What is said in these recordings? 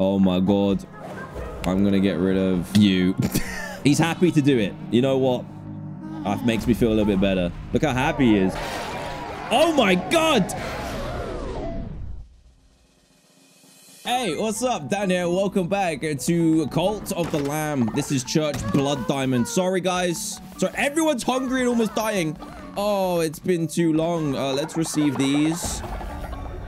Oh my god. I'm gonna get rid of you. He's happy to do it. You know what? That makes me feel a little bit better. Look how happy he is. Oh my god! Hey, what's up? Dan here. Welcome back to Cult of the Lamb. This is Church Blood Diamond. Sorry, guys. So everyone's hungry and almost dying. Oh, it's been too long. Uh, let's receive these.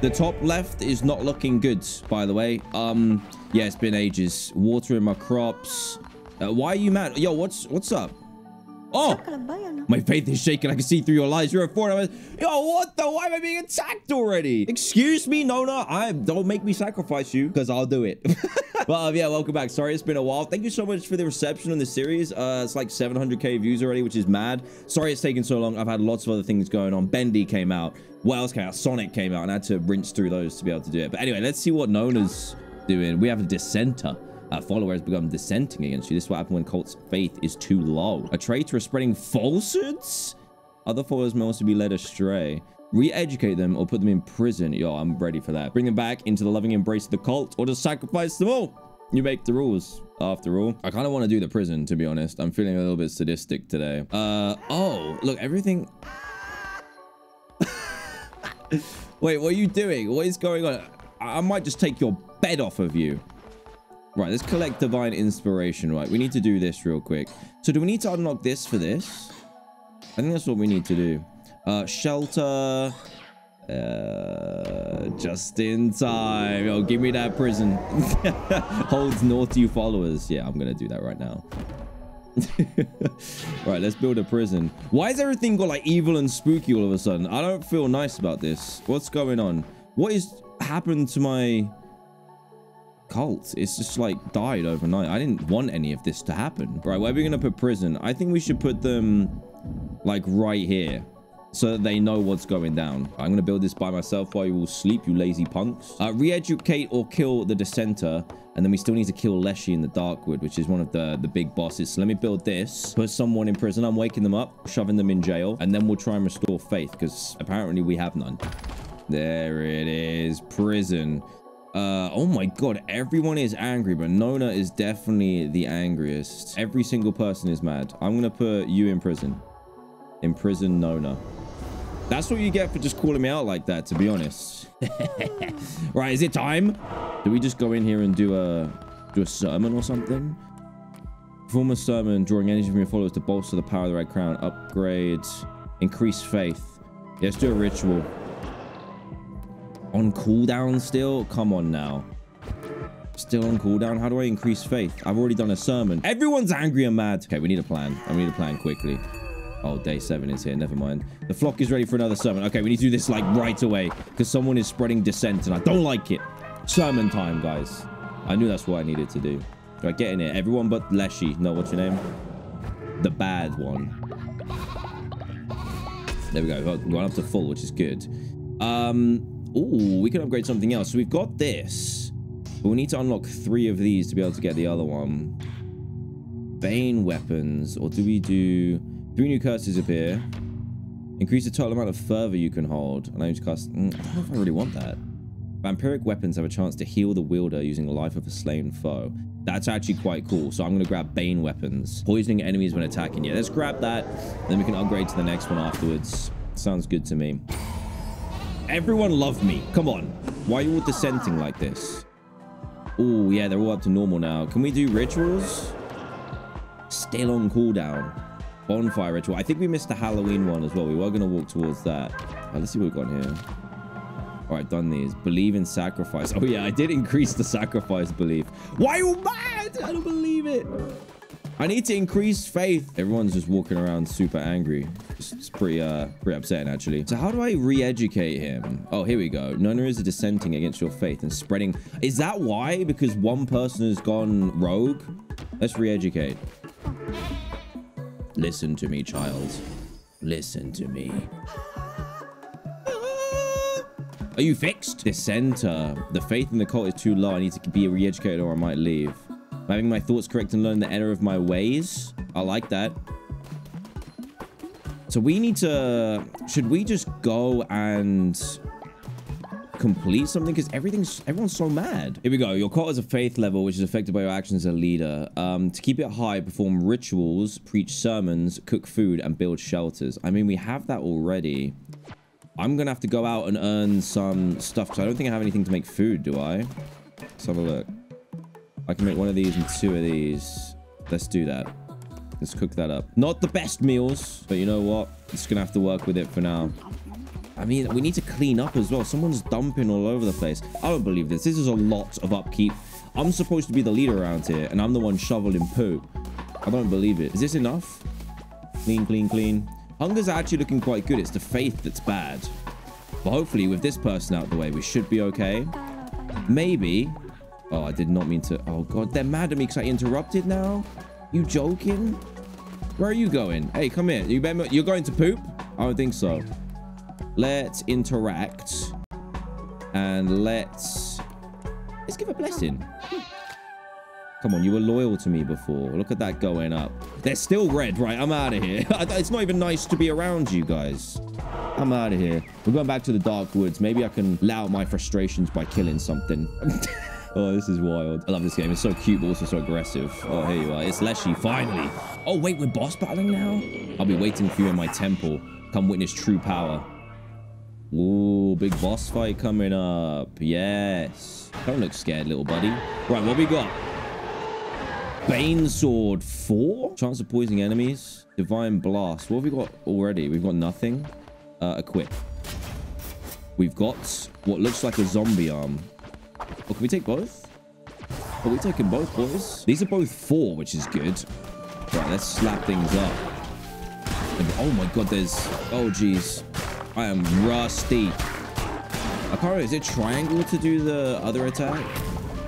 The top left is not looking good, by the way. Um, yeah, it's been ages. Watering my crops. Uh, why are you mad? Yo, what's what's up? Oh, my faith is shaking. I can see through your lies. You're a foreigner. Yo, what the? Why am I being attacked already? Excuse me, Nona. I don't make me sacrifice you because I'll do it. well, yeah, welcome back. Sorry, it's been a while. Thank you so much for the reception on the series. Uh, it's like 700k views already, which is mad. Sorry it's taken so long. I've had lots of other things going on. Bendy came out. What else came out? Sonic came out, and I had to rinse through those to be able to do it. But anyway, let's see what Nona's doing. We have a dissenter. A follower has begun dissenting against you. This is what happens when cult's faith is too low. A traitor is spreading falsehoods? Other followers may also be led astray. Re-educate them or put them in prison. Yo, I'm ready for that. Bring them back into the loving embrace of the cult or just sacrifice them all. You make the rules, after all. I kind of want to do the prison, to be honest. I'm feeling a little bit sadistic today. Uh, oh, look, everything... Wait, what are you doing? What is going on? I, I might just take your bed off of you. Right, let's collect divine inspiration. Right, we need to do this real quick. So do we need to unlock this for this? I think that's what we need to do. Uh, shelter. Uh, just in time. Yo, give me that prison. Holds naughty followers. Yeah, I'm going to do that right now. right, let's build a prison. Why is everything got like evil and spooky all of a sudden? I don't feel nice about this. What's going on? What is happened to my cult. It's just like died overnight. I didn't want any of this to happen. Right, where are we going to put prison? I think we should put them like right here so that they know what's going down. I'm going to build this by myself while you all sleep, you lazy punks. Uh, Re-educate or kill the dissenter. And then we still need to kill Leshy in the Darkwood, which is one of the, the big bosses. So let me build this. Put someone in prison. I'm waking them up, shoving them in jail. And then we'll try and restore faith because apparently we have none. There it is. Prison. Uh, oh my god, everyone is angry, but Nona is definitely the angriest. Every single person is mad. I'm gonna put you in prison. In prison, Nona. That's what you get for just calling me out like that, to be honest. right, is it time? Do we just go in here and do a do a sermon or something? Perform a sermon, drawing energy from your followers to bolster the power of the Red Crown. Upgrade, increase faith. Let's do a ritual on cooldown still? Come on now. Still on cooldown? How do I increase faith? I've already done a sermon. Everyone's angry and mad. Okay, we need a plan. I need a plan quickly. Oh, day seven is here. Never mind. The flock is ready for another sermon. Okay, we need to do this like right away because someone is spreading dissent and I don't like it. Sermon time, guys. I knew that's what I needed to do. Right, get in here. Everyone but Leshy. No, what's your name? The bad one. There we go. We're going up to full, which is good. Um, Oh, we can upgrade something else. So we've got this. But we need to unlock three of these to be able to get the other one. Bane weapons. Or do we do... Three new curses appear. Increase the total amount of fervor you can hold. Allow you to cast... Mm, I don't know if I really want that. Vampiric weapons have a chance to heal the wielder using the life of a slain foe. That's actually quite cool. So I'm going to grab Bane weapons. Poisoning enemies when attacking. Yeah, let's grab that. Then we can upgrade to the next one afterwards. Sounds good to me. Everyone loved me. Come on. Why are you all dissenting like this? Oh, yeah, they're all up to normal now. Can we do rituals? Still on cooldown. Bonfire ritual. I think we missed the Halloween one as well. We were going to walk towards that. Right, let's see what we've got here. All right, done these. Believe in sacrifice. Oh, yeah, I did increase the sacrifice belief. Why are you mad? I don't believe it. I need to increase faith. Everyone's just walking around super angry. It's, pretty, uh, pretty upsetting, actually. So how do I re-educate him? Oh, here we go. Nona is dissenting against your faith and spreading. Is that why? Because one person has gone rogue? Let's re-educate. Listen to me, child. Listen to me. Are you fixed? Dissenter. The faith in the cult is too low. I need to be re-educated or I might leave. Having my thoughts correct and learn the error of my ways. I like that. So we need to... Should we just go and complete something? Because everything's everyone's so mad. Here we go. Your cult has a faith level, which is affected by your actions as a leader. Um, to keep it high, perform rituals, preach sermons, cook food, and build shelters. I mean, we have that already. I'm gonna have to go out and earn some stuff. Because I don't think I have anything to make food, do I? Let's have a look. I can make one of these and two of these. Let's do that. Let's cook that up. Not the best meals, but you know what? Just gonna have to work with it for now. I mean, we need to clean up as well. Someone's dumping all over the place. I don't believe this. This is a lot of upkeep. I'm supposed to be the leader around here, and I'm the one shoveling poop. I don't believe it. Is this enough? Clean, clean, clean. Hunger's actually looking quite good. It's the faith that's bad. But hopefully, with this person out the way, we should be okay. Maybe. Oh, I did not mean to. Oh, God. They're mad at me because I interrupted now. You joking? Where are you going? Hey, come here. You remember you're going to poop? I don't think so. Let's interact. And let's... Let's give a blessing. Come on, you were loyal to me before. Look at that going up. They're still red, right? I'm out of here. it's not even nice to be around you guys. I'm out of here. We're going back to the dark woods. Maybe I can allow my frustrations by killing something. oh, this is wild. I love this game. It's so cute, but also so aggressive. Oh, here you are. It's Leshy, finally. Oh, wait, we're boss battling now? I'll be waiting for you in my temple. Come witness true power. Ooh, big boss fight coming up. Yes. Don't look scared, little buddy. Right, what we got? Bane Sword 4? Chance of poisoning enemies. Divine Blast. What have we got already? We've got nothing. Uh, equip. We've got what looks like a zombie arm. Oh, can we take both? Are we taking both, boys? These are both four, which is good. Right, let's slap things up. And, oh my god, there's... Oh, jeez. I am rusty. Can't. Is it triangle to do the other attack?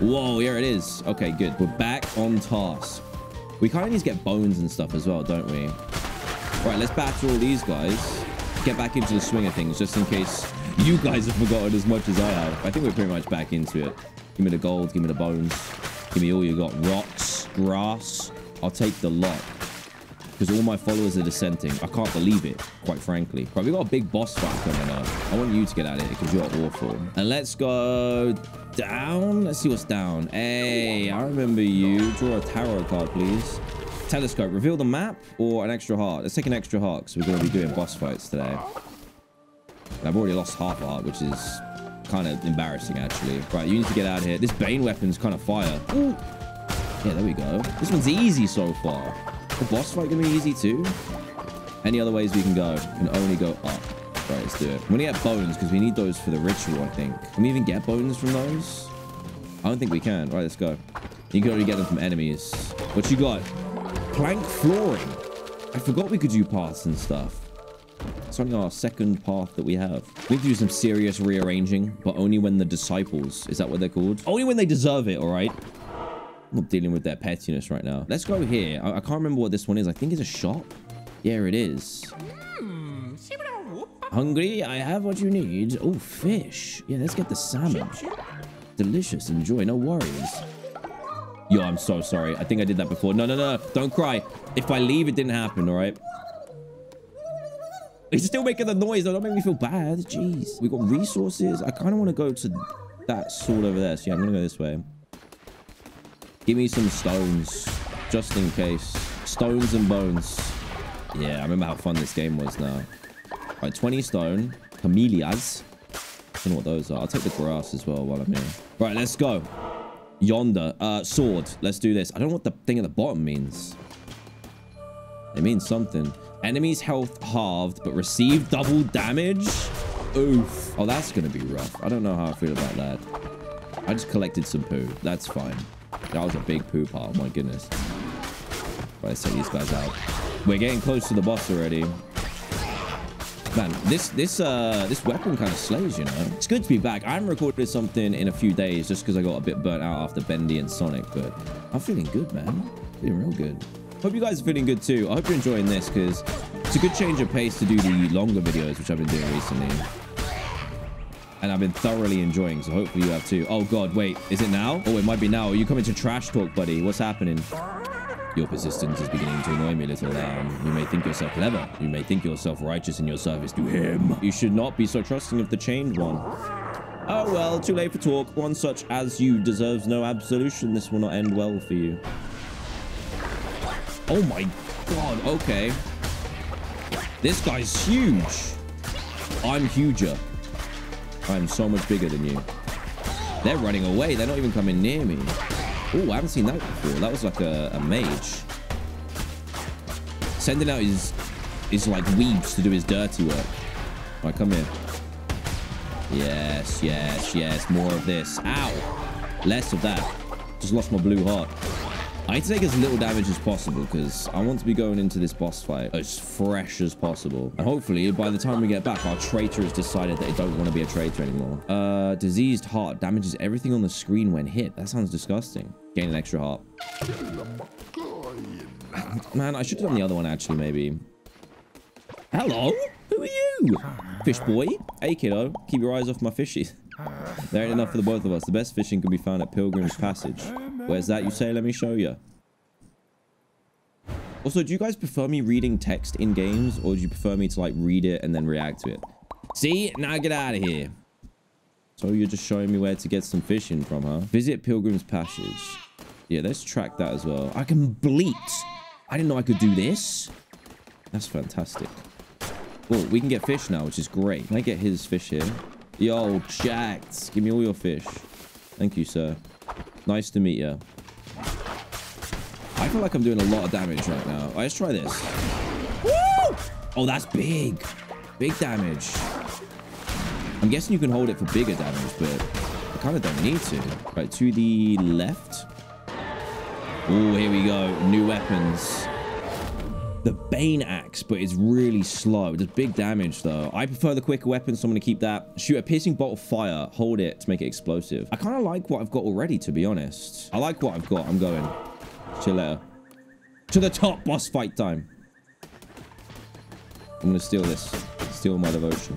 Whoa, here it is. Okay, good. We're back on task. We kind of need to get bones and stuff as well, don't we? All right, let's battle all these guys. Get back into the swing of things, just in case you guys have forgotten as much as I have. I think we're pretty much back into it. Give me the gold. Give me the bones. Give me all you got. Rocks, grass. I'll take the lot because all my followers are dissenting. I can't believe it, quite frankly. Right, we got a big boss fight coming up. I want you to get at it because you're awful. And let's go down. Let's see what's down. Hey, I remember you. Draw a tarot card, please. Telescope. Reveal the map or an extra heart. Let's take an extra heart because we're going to be doing boss fights today. I've already lost half heart, which is kind of embarrassing, actually. Right, you need to get out of here. This Bane weapon's kind of fire. Ooh. Yeah, there we go. This one's easy so far. The boss fight gonna be easy too? Any other ways we can go? We Can only go up. Right, let's do it. I'm gonna get bones because we need those for the ritual, I think. Can we even get bones from those? I don't think we can. Right, let's go. You can only get them from enemies. What you got? Plank flooring. I forgot we could do paths and stuff. It's only our second path that we have. We have to do some serious rearranging, but only when the disciples, is that what they're called? Only when they deserve it, all right? I'm not dealing with their pettiness right now. Let's go here. I, I, can't remember what this one is. I think it's a shop. Yeah, it is. Hungry? I have what you need. Oh, fish. Yeah, let's get the salmon. Delicious. Enjoy. No worries. Yo, I'm so sorry. I think I did that before. No, no, no. Don't cry. If I leave, it didn't happen, all right? He's still making the noise. Don't make me feel bad. Jeez. We got resources. I kind of want to go to that sword over there. So yeah, I'm going to go this way. Give me some stones, just in case. Stones and bones. Yeah, I remember how fun this game was now. Right, 20 stone. Camellias. I don't know what those are. I'll take the grass as well while I'm here. Right, let's go. Yonder. Uh, sword. Let's do this. I don't know what the thing at the bottom means. It means something. Enemy's health halved, but receive double damage? Oof. Oh, that's going to be rough. I don't know how I feel about that. I just collected some poo. That's fine. That was a big poo pile. My goodness. Right, let's these guys out. We're getting close to the boss already. Man, this this uh this weapon kind of slays, you know. It's good to be back. I haven't recorded something in a few days just because I got a bit burnt out after Bendy and Sonic, but I'm feeling good, man. Feeling real good. Hope you guys are feeling good too. I hope you're enjoying this because it's a good change of pace to do the longer videos, which I've been doing recently and I've been thoroughly enjoying, so hopefully you have too. Oh god, wait, is it now? Oh, it might be now. Are you coming to trash talk, buddy? What's happening? Your persistence is beginning to annoy me, a little lamb. You may think yourself clever. You may think yourself righteous in your service to him. You should not be so trusting of the chained one. Oh well, too late for talk. One such as you deserves no absolution. This will not end well for you. Oh my god, okay. This guy's huge. I'm huger. I'm so much bigger than you. They're running away. They're not even coming near me. Oh, I haven't seen that before. That was like a, a mage. Sending out his, his like weaves to do his dirty work. All right, come here. Yes, yes, yes. More of this. Ow. Less of that. Just lost my blue heart. I need to take as little damage as possible because I want to be going into this boss fight as fresh as possible. And hopefully, by the time we get back, our traitor has decided that they don't want to be a traitor anymore. Uh, diseased heart damages everything on the screen when hit. That sounds disgusting. Gain an extra heart. Man, I should have done the other one actually, maybe. Hello? Who are you? Fish boy? Hey, kiddo. Keep your eyes off my fishies. There ain't enough for the both of us. The best fishing can be found at Pilgrim's Passage. Where's that, you say? Let me show you. Also, do you guys prefer me reading text in games, or do you prefer me to, like, read it and then react to it? See? Now get out of here. So you're just showing me where to get some fishing from, huh? Visit Pilgrim's Passage. Yeah, let's track that as well. I can bleat. I didn't know I could do this. That's fantastic. Well, we can get fish now, which is great. Can I get his fish here? Yo, Jax, give me all your fish. Thank you, sir. Nice to meet you. I feel like I'm doing a lot of damage right now. Right, let's try this. Woo! Oh, that's big. Big damage. I'm guessing you can hold it for bigger damage, but I kind of don't need to. Right, to the left. Oh, here we go. New weapons. The Bane Axe, but it's really slow. It does big damage, though. I prefer the quicker weapon, so I'm going to keep that. Shoot a piercing bolt of fire. Hold it to make it explosive. I kind of like what I've got already, to be honest. I like what I've got. I'm going. Chill later. To the top, boss fight time. I'm going to steal this. Steal my devotion.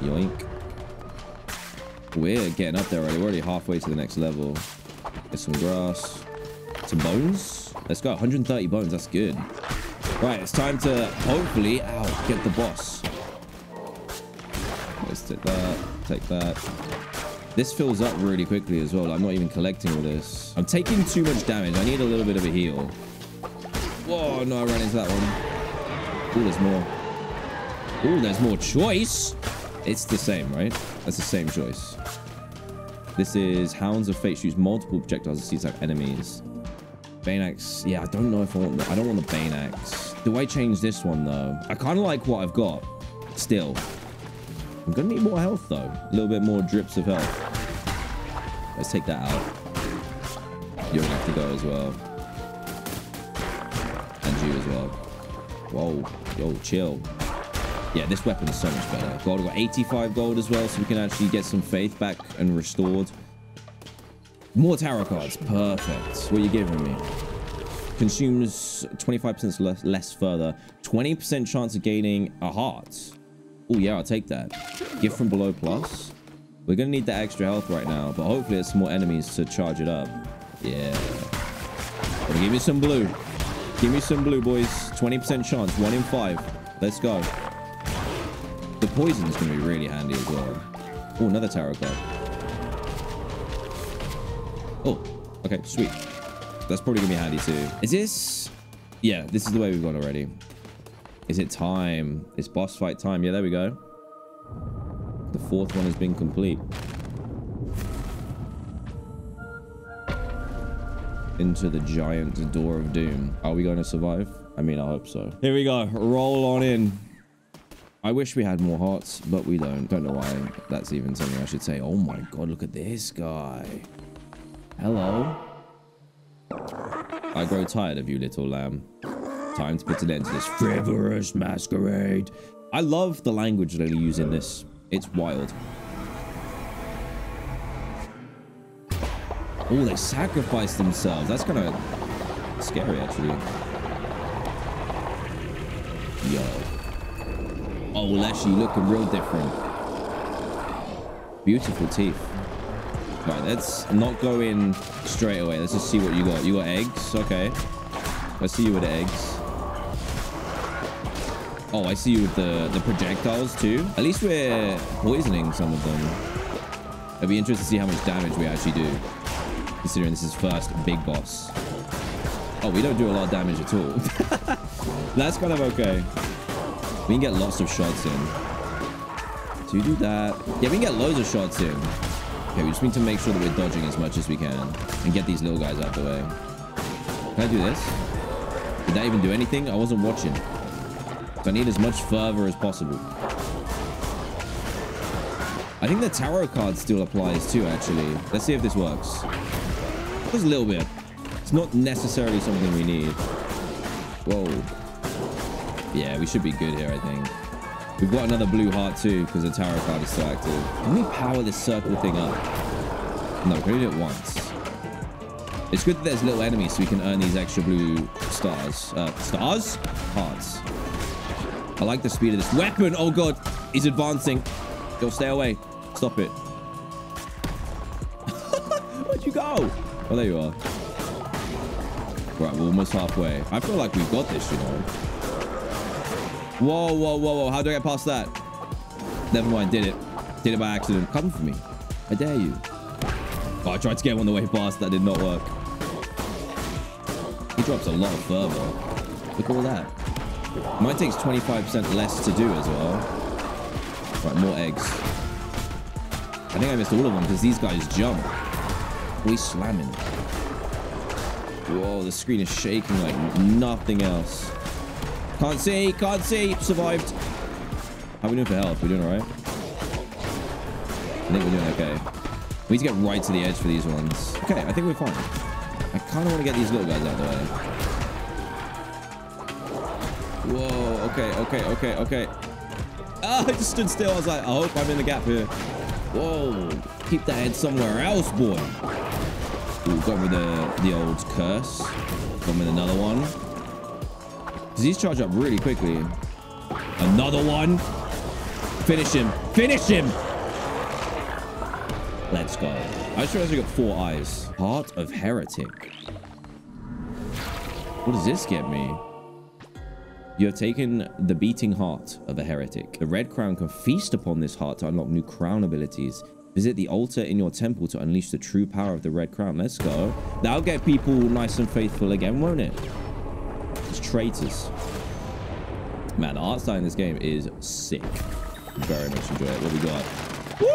Yoink. We're getting up there already. We're already halfway to the next level. Get some grass. Some bones. Let's go. 130 bones. That's good. Right, it's time to hopefully, ow, get the boss. Let's take that. Take that. This fills up really quickly as well. I'm not even collecting all this. I'm taking too much damage. I need a little bit of a heal. Whoa, no, I ran into that one. Oh, there's more. Oh, there's more choice. It's the same, right? That's the same choice. This is Hounds of Fate. Shoots multiple projectiles to seize like enemies. Bane Axe. Yeah, I don't know if I want the, I don't want the Bane Axe. Do I change this one though? I kind of like what I've got still. I'm gonna need more health though. A little bit more drips of health. Let's take that out. You're gonna have to go as well. And you as well. Whoa. Yo, chill. Yeah, this weapon is so much better. Gold, got 85 gold as well, so we can actually get some faith back and restored. More tarot cards. Perfect. What are you giving me? Consumes 25% less, less further. 20% chance of gaining a heart. Oh, yeah, I'll take that. Gift from below plus. We're going to need that extra health right now, but hopefully it's more enemies to charge it up. Yeah. Gonna give me some blue. Give me some blue, boys. 20% chance. One in five. Let's go. The poison is going to be really handy as well. Oh, another tarot card. Oh, okay, sweet. That's probably going to be handy too. Is this... Yeah, this is the way we've gone already. Is it time? It's boss fight time. Yeah, there we go. The fourth one has been complete. Into the giant door of doom. Are we going to survive? I mean, I hope so. Here we go. Roll on in. I wish we had more hearts, but we don't. Don't know why that's even something I should say. Oh my god, look at this guy. Hello. I grow tired of you, little lamb. Time to put an end to this frivolous masquerade. I love the language that they use in this. It's wild. Oh, they sacrificed themselves. That's kind of scary, actually. Yo. Oh, Leshy, looking real different. Beautiful teeth. Right, let's not go in straight away. Let's just see what you got. You got eggs? Okay. Let's see you with the eggs. Oh, I see you with the, the projectiles too. At least we're poisoning some of them. It'd be interesting to see how much damage we actually do. Considering this is first big boss. Oh, we don't do a lot of damage at all. That's kind of okay. We can get lots of shots in. So you do that. Yeah, we can get loads of shots in. Okay, we just need to make sure that we're dodging as much as we can. And get these little guys out the way. Can I do this? Did that even do anything? I wasn't watching. So I need as much fervor as possible. I think the tarot card still applies too, actually. Let's see if this works. Just a little bit. It's not necessarily something we need. Whoa. Yeah, we should be good here, I think. We've got another blue heart too, because the tarot card is still active. Can we power this circle thing up? No, we can do it once. It's good that there's little enemies so we can earn these extra blue stars. Uh, stars? Hearts. I like the speed of this weapon. Oh god, he's advancing. Go, stay away. Stop it. Where'd you go? Oh, there you are. Right, we're almost halfway. I feel like we've got this, you know. Whoa, whoa, whoa, whoa. How do I get past that? Never mind. Did it. Did it by accident. Come for me. I dare you. Oh, I tried to get one the way past. That did not work. He drops a lot fervor. Look at all that. Mine takes 25% less to do as well. Right, more eggs. I think I missed all of them because these guys jump. We slamming. Whoa, the screen is shaking like nothing else. Can't see, can't see. Survived. How are we doing for health? We doing alright? I think we're doing okay. We need to get right to the edge for these ones. Okay, I think we're fine. I kind of want to get these little guys out of the way. Whoa, okay, okay, okay, okay. Ah, I just stood still. I was like, I hope I'm in the gap here. Whoa, keep that head somewhere else, boy. Ooh, got with the, the old curse. Got with another one. These charge up really quickly? Another one. Finish him. Finish him. Let's go. I just realized we got four eyes. Heart of Heretic. What does this get me? You have taken the beating heart of a heretic. The red crown can feast upon this heart to unlock new crown abilities. Visit the altar in your temple to unleash the true power of the red crown. Let's go. That'll get people nice and faithful again, won't it? Traitors. Man, the art style in this game is sick. Very much enjoy it. What we got? Woo!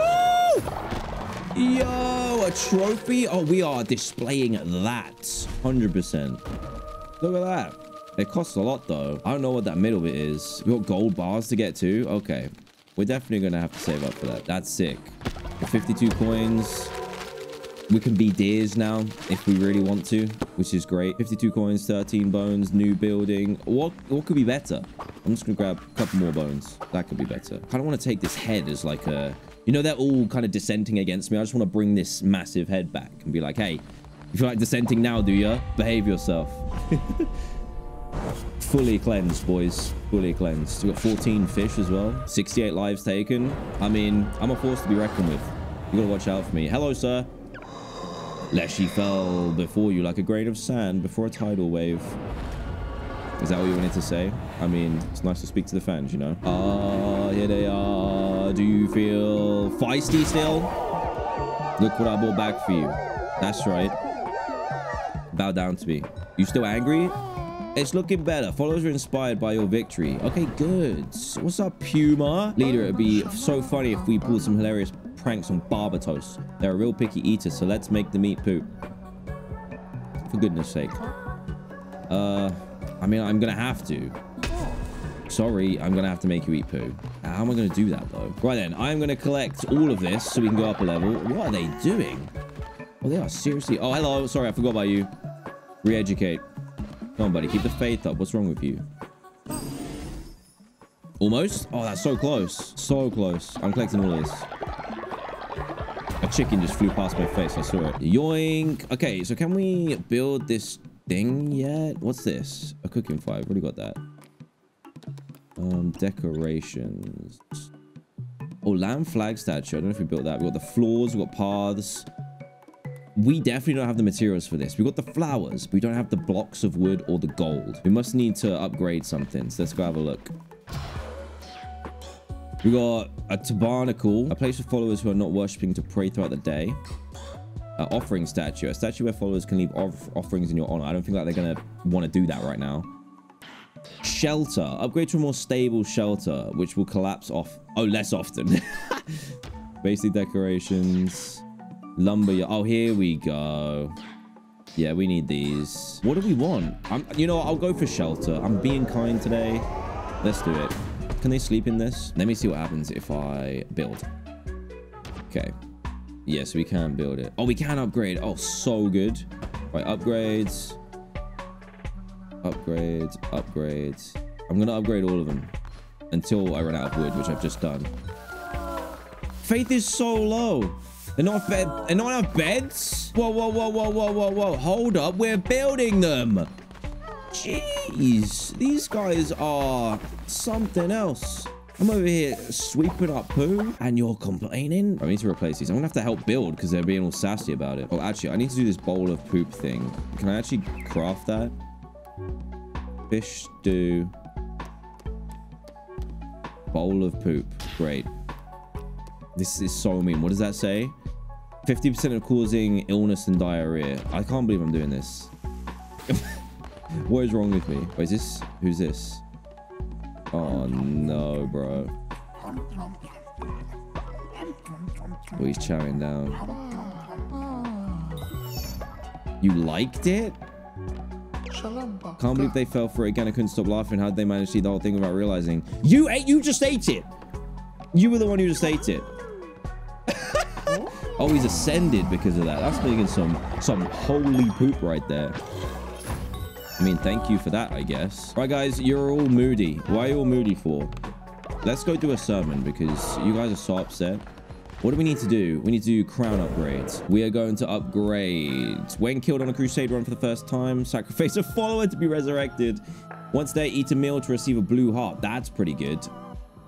Yo, a trophy? Oh, we are displaying that. 100%. Look at that. It costs a lot, though. I don't know what that middle bit is. We got gold bars to get to. Okay. We're definitely going to have to save up for that. That's sick. 52 coins. We can be deers now if we really want to, which is great. 52 coins, 13 bones, new building. What what could be better? I'm just going to grab a couple more bones. That could be better. I kind of want to take this head as like a... You know, they're all kind of dissenting against me. I just want to bring this massive head back and be like, hey, you feel like dissenting now, do you? Behave yourself. Fully cleansed, boys. Fully cleansed. We got 14 fish as well. 68 lives taken. I mean, I'm a force to be reckoned with. You gotta watch out for me. Hello, sir. Leshy fell before you like a grain of sand before a tidal wave. Is that what you wanted to say? I mean, it's nice to speak to the fans, you know? Ah, here they are. Do you feel feisty still? Look what I brought back for you. That's right. Bow down to me. You still angry? It's looking better. Followers are inspired by your victory. Okay, good. What's up, Puma? Leader, it'd be so funny if we pulled some hilarious pranks on Barbatos. They're a real picky eater, so let's make the meat poop. For goodness sake. Uh, I mean, I'm gonna have to. Sorry, I'm gonna have to make you eat poo. How am I gonna do that, though? Right then, I'm gonna collect all of this so we can go up a level. What are they doing? Oh, they are seriously... Oh, hello. Sorry, I forgot about you. Re-educate. Come on, buddy. Keep the faith up. What's wrong with you? Almost? Oh, that's so close. So close. I'm collecting all this. A chicken just flew past my face. I saw it. Yoink. Okay, so can we build this thing yet? What's this? A cooking fire. I've already got that. Um, decorations. Oh, lamb flag statue. I don't know if we built that. We've got the floors. We've got paths we definitely don't have the materials for this. We've got the flowers, but we don't have the blocks of wood or the gold. We must need to upgrade something. So let's go have a look. We got a tabernacle, a place for followers who are not worshipping to pray throughout the day. An offering statue, a statue where followers can leave off offerings in your honor. I don't think like they're gonna want to do that right now. Shelter, upgrade to a more stable shelter, which will collapse off. Oh, less often. Basic decorations, lumber. Oh, here we go. Yeah, we need these. What do we want? I'm, you know, I'll go for shelter. I'm being kind today. Let's do it. Can they sleep in this? Let me see what happens if I build. Okay. Yes, we can build it. Oh, we can upgrade. Oh, so good. Right, upgrades. Upgrades, upgrades. I'm going to upgrade all of them until I run out of wood, which I've just done. Faith is so low. They're not bed. They're not enough beds. Whoa, whoa, whoa, whoa, whoa, whoa, whoa. Hold up. We're building them. Jeez. These guys are something else. I'm over here sweeping up poo and you're complaining. I need to replace these. I'm gonna have to help build because they're being all sassy about it. Oh, actually, I need to do this bowl of poop thing. Can I actually craft that? Fish stew. Bowl of poop. Great. This is so mean. What does that say? 50% of causing illness and diarrhea. I can't believe I'm doing this. what is wrong with me? Wait, is this? Who's this? Oh no, bro. Oh, he's chowing down. You liked it? Can't believe they fell for it again. I couldn't stop laughing. How'd they manage to see the whole thing without realizing? You ate. You just ate it. You were the one who just ate it. oh, he's ascended because of that. That's making some some holy poop right there. I mean, thank you for that, I guess. Right, guys, you're all moody. Why are you all moody for? Let's go do a sermon because you guys are so upset. What do we need to do? We need to do crown upgrades. We are going to upgrade. When killed on a crusade run for the first time, sacrifice a follower to be resurrected. Once they eat a meal to receive a blue heart. That's pretty good.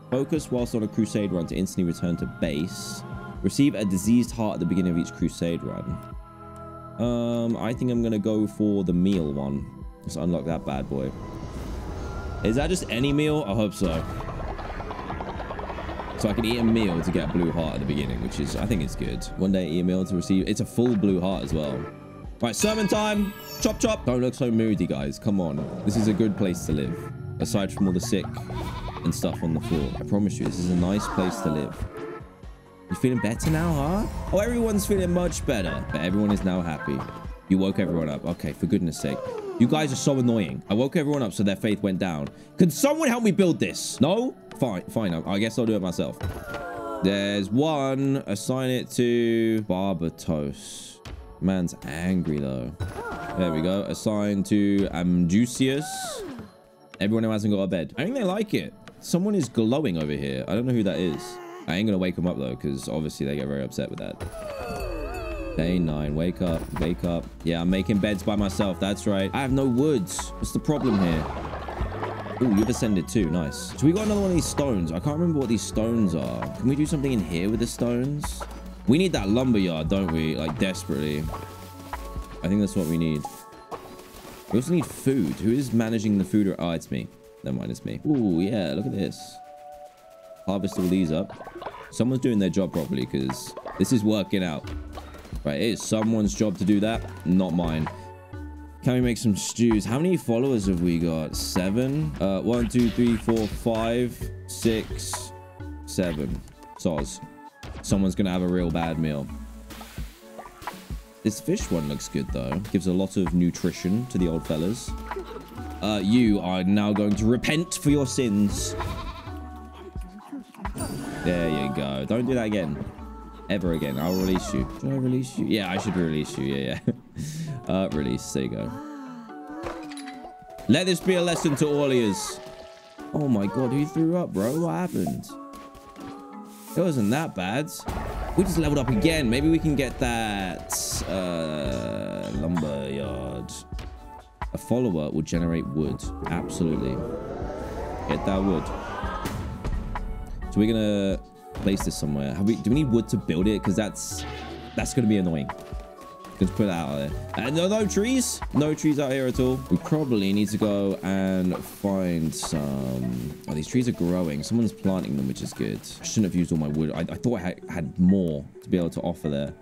Focus whilst on a crusade run to instantly return to base. Receive a diseased heart at the beginning of each crusade run. Um, I think I'm going to go for the meal one. Let's unlock that bad boy. Is that just any meal? I hope so. So I can eat a meal to get a blue heart at the beginning, which is, I think it's good. One day eat a meal to receive, it's a full blue heart as well. Right, sermon time. Chop, chop. Don't look so moody, guys. Come on. This is a good place to live. Aside from all the sick and stuff on the floor. I promise you, this is a nice place to live. You feeling better now, huh? Oh, everyone's feeling much better. But everyone is now happy. You woke everyone up. Okay, for goodness sake. You guys are so annoying. I woke everyone up so their faith went down. Can someone help me build this? No? Fine, fine. I guess I'll do it myself. There's one. Assign it to Barbatos. Man's angry, though. There we go. Assign to Amjusius. Everyone who hasn't got a bed. I think they like it. Someone is glowing over here. I don't know who that is. I ain't going to wake them up, though, because obviously they get very upset with that. Day nine. Wake up. Wake up. Yeah, I'm making beds by myself. That's right. I have no woods. What's the problem here? Oh, you've ascended too. Nice. So we got another one of these stones. I can't remember what these stones are. Can we do something in here with the stones? We need that lumber yard, don't we? Like, desperately. I think that's what we need. We also need food. Who is managing the food? Oh, it's me. Never mind, it's me. Oh, yeah. Look at this. Harvest all these up. Someone's doing their job properly because this is working out. Right, it is someone's job to do that, not mine. Can we make some stews? How many followers have we got? Seven? Uh, one, two, three, four, five, six, seven. Soz. Someone's gonna have a real bad meal. This fish one looks good though. Gives a lot of nutrition to the old fellas. Uh, you are now going to repent for your sins. There you go. Don't do that again ever again. I'll release you. Should I release you? Yeah, I should release you. Yeah, yeah. Uh, release. There you go. Let this be a lesson to all ears. Oh my god, who threw up, bro? What happened? It wasn't that bad. We just leveled up again. Maybe we can get that uh, lumber yard. A follower will generate wood. Absolutely. Get that wood. So we're gonna place this somewhere. We? Do we need wood to build it? Because that's that's going to be annoying. Let's put out there. And no, no trees. No trees out here at all. We probably need to go and find some... Oh, these trees are growing. Someone's planting them, which is good. I shouldn't have used all my wood. I, I thought I had, had more to be able to offer there.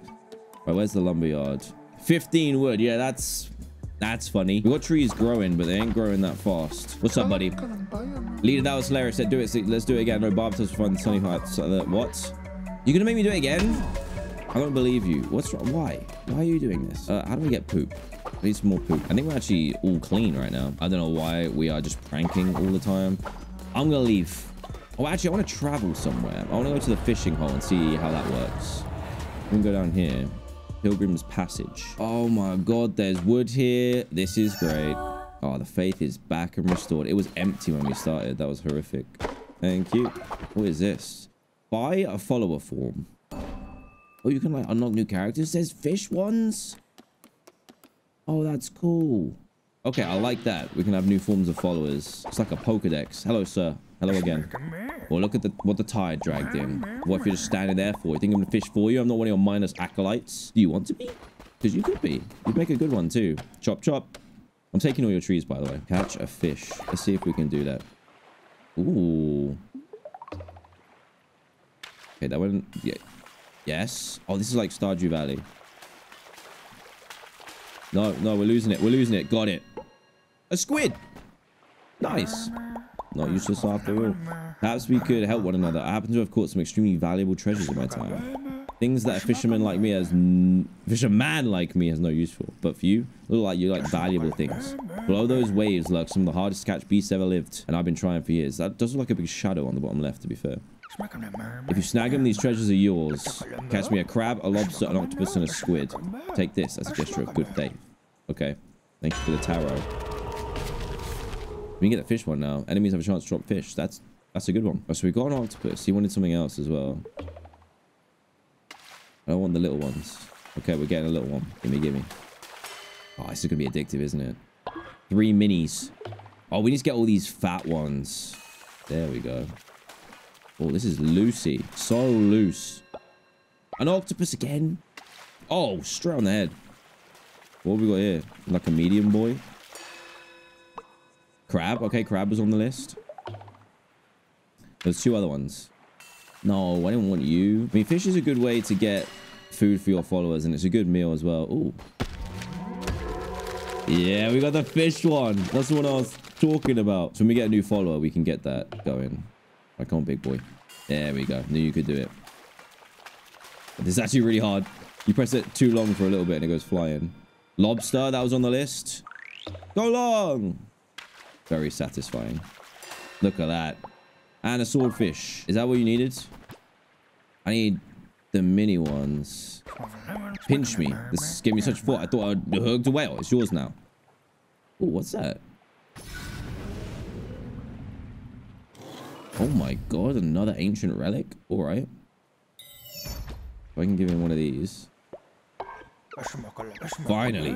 Right, where's the lumber yard? 15 wood. Yeah, that's that's funny. We got trees growing, but they ain't growing that fast. What's up, buddy? Leader that was hilarious. Said do it. Let's do it again. No barbers fun. Sunny heights. Uh, what? You gonna make me do it again? I don't believe you. What's wrong? Why? Why are you doing this? Uh, how do we get poop? I need some more poop. I think we're actually all clean right now. I don't know why we are just pranking all the time. I'm gonna leave. Oh, actually, I want to travel somewhere. I want to go to the fishing hole and see how that works. We can go down here. Pilgrim's Passage. Oh my god, there's wood here. This is great. Oh, the faith is back and restored. It was empty when we started. That was horrific. Thank you. What is this? Buy a follower form. Oh, you can like unlock new characters. There's fish ones. Oh, that's cool. Okay, I like that. We can have new forms of followers. It's like a Pokedex. Hello, sir. Hello again. Well, look at the what the tide dragged in. What if you're just standing there for? You think I'm gonna fish for you? I'm not one of your minus acolytes. Do you want to be? Because you could be. You'd make a good one too. Chop chop. I'm taking all your trees, by the way. Catch a fish. Let's see if we can do that. Ooh. Okay, that one. Yeah. Yes. Oh, this is like Stardew Valley. No, no, we're losing it. We're losing it. Got it. A squid. Nice. Not useless after all. Perhaps we could help one another. I happen to have caught some extremely valuable treasures in my time. Things that a fisherman like me has... fisherman like me has no use for. But for you, look like you like valuable things. Below those waves lurk some of the hardest to catch beasts ever lived. And I've been trying for years. That does look like a big shadow on the bottom left, to be fair. If you snag them, these treasures are yours. Catch me a crab, a lobster, an octopus, and a squid. Take this as a gesture of good faith. Okay. Thank you for the tarot. We can get the fish one now. Enemies have a chance to drop fish. That's that's a good one. Oh, so we got an octopus. He wanted something else as well. I don't want the little ones. Okay, we're getting a little one. Gimme, gimme. Oh, this is going to be addictive, isn't it? Three minis. Oh, we need to get all these fat ones. There we go. Oh, this is Lucy. So loose. An octopus again. Oh, straight on the head. What have we got here? Like a medium boy. Crab. Okay, crab was on the list. There's two other ones. No, I didn't want you. I mean, fish is a good way to get food for your followers, and it's a good meal as well. Ooh. Yeah, we got the fish one. That's the one I was talking about. So when we get a new follower, we can get that going. Come on, big boy. There we go. Knew you could do it. But this is actually really hard. You press it too long for a little bit and it goes flying. Lobster, that was on the list. Go long! Very satisfying. Look at that. And a swordfish. Is that what you needed? I need the mini ones. Pinch me. This gave me such thought. I thought I'd hooked a whale. It's yours now. Oh, what's that? Oh my god, another ancient relic. All right. If I can give him one of these. Finally.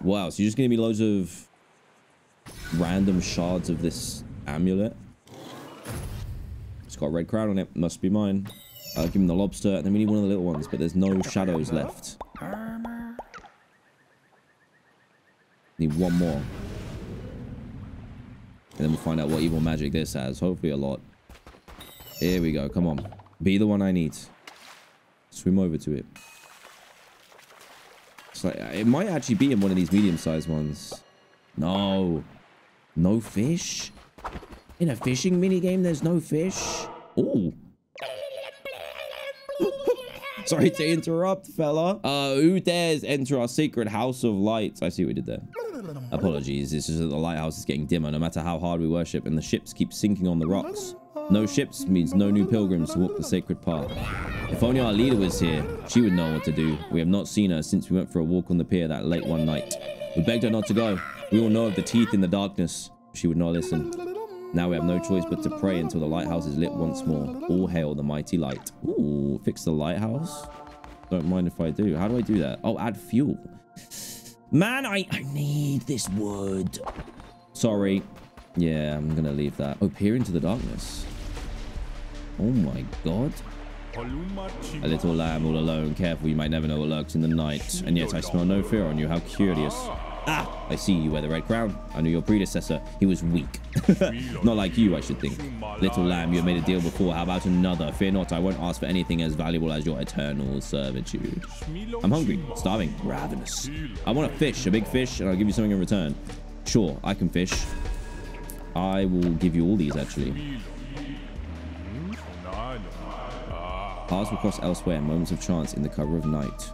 Wow, so you're just giving me loads of random shards of this amulet. It's got a red crown on it. Must be mine. I'll give him the lobster, and then we need one of the little ones, but there's no shadows left. Need one more. And then we'll find out what evil magic this has. Hopefully a lot. Here we go. Come on. Be the one I need. Swim over to it. It's like, uh, it might actually be in one of these medium-sized ones. No. No fish? In a fishing minigame, there's no fish? Ooh. Sorry to interrupt, fella. Uh, who dares enter our secret house of lights? I see what we did there. Apologies, it's just that the lighthouse is getting dimmer no matter how hard we worship and the ships keep sinking on the rocks. No ships means no new pilgrims to walk the sacred path. If only our leader was here, she would know what to do. We have not seen her since we went for a walk on the pier that late one night. We begged her not to go. We all know of the teeth in the darkness. She would not listen. Now we have no choice but to pray until the lighthouse is lit once more. All hail the mighty light. Ooh, fix the lighthouse? Don't mind if I do. How do I do that? Oh, add fuel. Man, I, I need this wood. Sorry. Yeah, I'm going to leave that. Oh, peer into the darkness. Oh my god. A little lamb all alone. Careful, you might never know what lurks in the night. And yet I smell no fear on you. How curious. Ah, I see you wear the red crown. I knew your predecessor. He was weak. not like you, I should think. Little lamb, you have made a deal before. How about another? Fear not, I won't ask for anything as valuable as your eternal servitude. I'm hungry, starving, ravenous. I want a fish, a big fish, and I'll give you something in return. Sure, I can fish. I will give you all these, actually. Paths will cross elsewhere, moments of chance in the cover of night.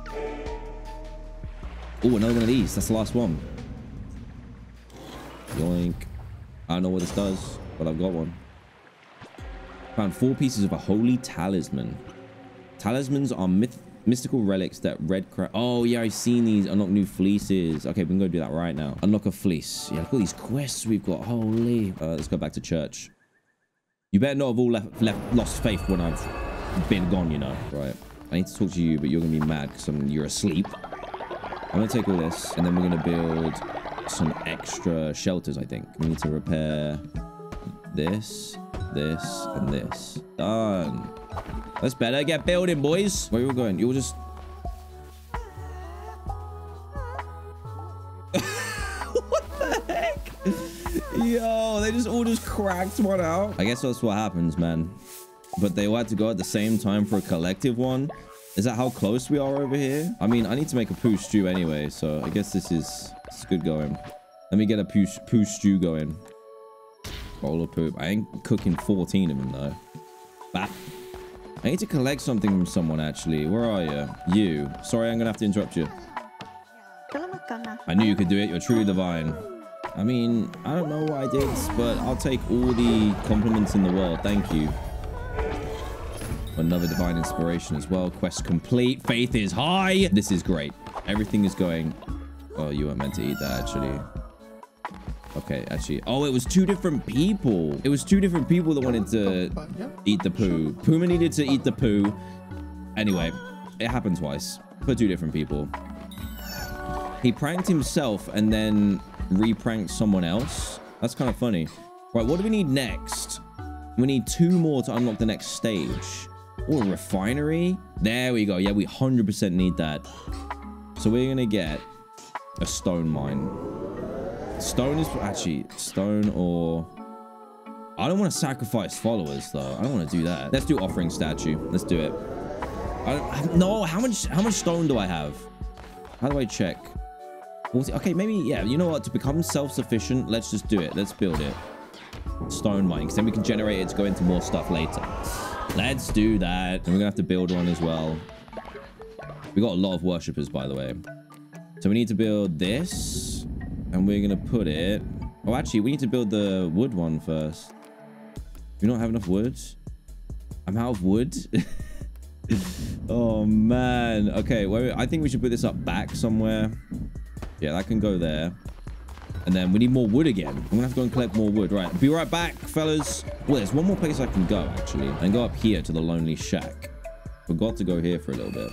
Oh, another one of these. That's the last one. Yoink. I don't know what this does, but I've got one. Found four pieces of a holy talisman. Talismans are myth mystical relics that red crab. Oh, yeah, I've seen these. Unlock new fleeces. Okay, we can go do that right now. Unlock a fleece. Yeah, look at all these quests we've got. Holy. Uh, let's go back to church. You better not have all left, left lost faith when I've been gone, you know. Right. I need to talk to you, but you're going to be mad because you're asleep. I'm going to take all this, and then we're going to build some extra shelters, I think. We need to repair this, this, and this. Done. That's better. Get building, boys. Where are we going? You'll just... what the heck? Yo, they just all just cracked one out. I guess that's what happens, man. But they all had to go at the same time for a collective one. Is that how close we are over here? I mean, I need to make a poo stew anyway, so I guess this is, this is good going. Let me get a poo, poo stew going. Bowl of poop. I ain't cooking 14 of them, though. Bap. I need to collect something from someone, actually. Where are you? You. Sorry, I'm going to have to interrupt you. I knew you could do it. You're truly divine. I mean, I don't know what I did, but I'll take all the compliments in the world. Thank you. Another divine inspiration as well. Quest complete. Faith is high. This is great. Everything is going... Oh, you weren't meant to eat that, actually. Okay, actually. Oh, it was two different people. It was two different people that wanted to eat the poo. Puma needed to eat the poo. Anyway, it happened twice for two different people. He pranked himself and then re-pranked someone else. That's kind of funny. Right, what do we need next? We need two more to unlock the next stage. Or refinery. There we go. Yeah, we 100% need that. So we're going to get a stone mine. Stone is actually stone or... I don't want to sacrifice followers though. I don't want to do that. Let's do offering statue. Let's do it. I, I, no, how much how much stone do I have? How do I check? 40, okay, maybe, yeah, you know what? To become self-sufficient, let's just do it. Let's build it. Stone mine, because then we can generate it to go into more stuff later. Let's do that. And we're gonna have to build one as well. We got a lot of worshippers, by the way. So we need to build this. And we're gonna put it... Oh, actually, we need to build the wood one first. Do We don't have enough wood. I'm out of wood. oh, man. Okay, well, I think we should put this up back somewhere. Yeah, that can go there. And then we need more wood again. I'm gonna have to go and collect more wood. Right, be right back, fellas. Well, there's one more place I can go, actually. And go up here to the Lonely Shack. Forgot to go here for a little bit.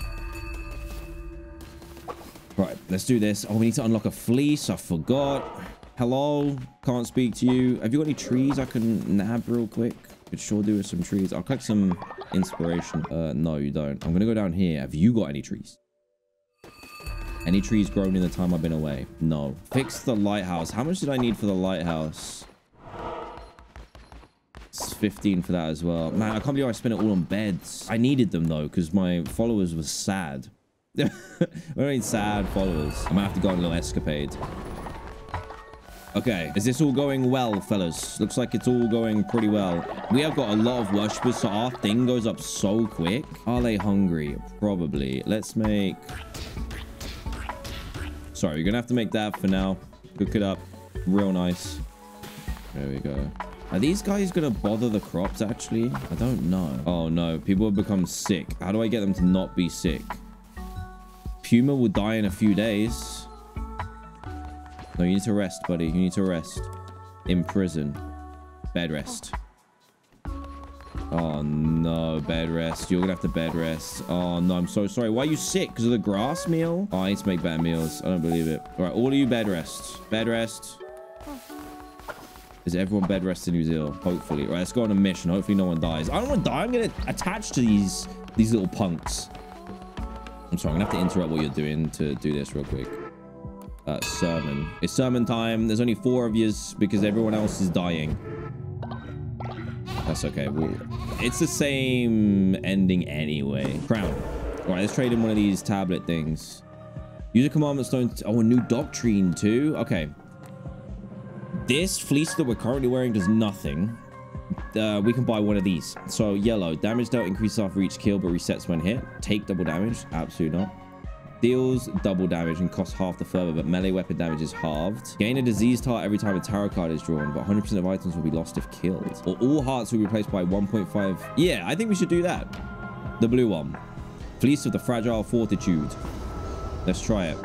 Right, let's do this. Oh, we need to unlock a fleece. I forgot. Hello? Can't speak to you. Have you got any trees I can nab real quick? Could sure do with some trees. I'll collect some inspiration. Uh, no, you don't. I'm gonna go down here. Have you got any trees? Any trees grown in the time I've been away? No. Fix the lighthouse. How much did I need for the lighthouse? It's 15 for that as well. Man, I can't believe I spent it all on beds. I needed them though, because my followers were sad. Very sad followers. I'm have to go on a little escapade. Okay, is this all going well, fellas? Looks like it's all going pretty well. We have got a lot of worshippers, so our thing goes up so quick. Are they hungry? Probably. Let's make Sorry, you're gonna have to make that for now. Cook it up. Real nice. There we go. Are these guys gonna bother the crops, actually? I don't know. Oh, no. People have become sick. How do I get them to not be sick? Puma will die in a few days. No, you need to rest, buddy. You need to rest. In prison. Bed rest. Oh, no. Bed rest. You're going to have to bed rest. Oh, no. I'm so sorry. Why are you sick? Because of the grass meal? Oh, I need to make better meals. I don't believe it. All right. All of you bed rest. Bed rest. Is everyone bed rest in New Zealand? Hopefully. All right. Let's go on a mission. Hopefully no one dies. I don't want to die. I'm going to attach to these These little punks. I'm sorry, I'm gonna have to interrupt what you're doing to do this real quick. Uh, sermon. It's sermon time. There's only four of yous because everyone else is dying. That's okay. We'll, it's the same ending anyway. Crown. All right, let's trade in one of these tablet things. Use a commandment stone. Oh, a new doctrine too. Okay. This fleece that we're currently wearing does nothing. Uh, we can buy one of these. So yellow. Damage dealt increases after each kill, but resets when hit. Take double damage. Absolutely not. Deals double damage and costs half the fervor, but melee weapon damage is halved. Gain a diseased heart every time a tarot card is drawn, but 100% of items will be lost if killed. Or all hearts will be replaced by 1.5. Yeah, I think we should do that. The blue one. Fleece of the Fragile Fortitude. Let's try it.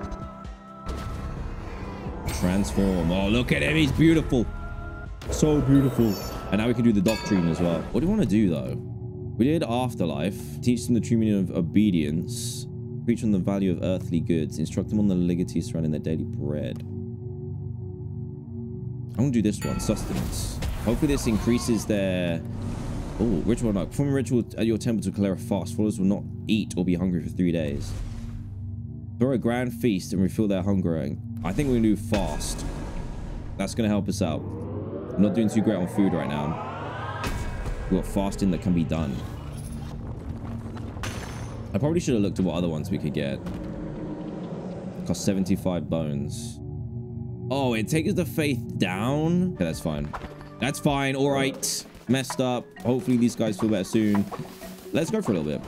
Transform. Oh, look at him. He's beautiful. So beautiful. And now we can do the doctrine as well. What do you want to do, though? We did Afterlife. Teach them the true meaning of obedience. Preach on the value of earthly goods. Instruct them on the legacies surrounding their daily bread. I'm going to do this one. Sustenance. Hopefully this increases their... Oh, ritual night. Perform a ritual at your temple to declare a fast. Followers will not eat or be hungry for three days. Throw a grand feast and refill their hunger. I think we're going to do fast. That's going to help us out. I'm not doing too great on food right now. We've got fasting that can be done. I probably should have looked at what other ones we could get. Cost 75 bones. Oh, it takes the faith down? Okay, that's fine. That's fine. All right. Messed up. Hopefully these guys feel better soon. Let's go for a little bit.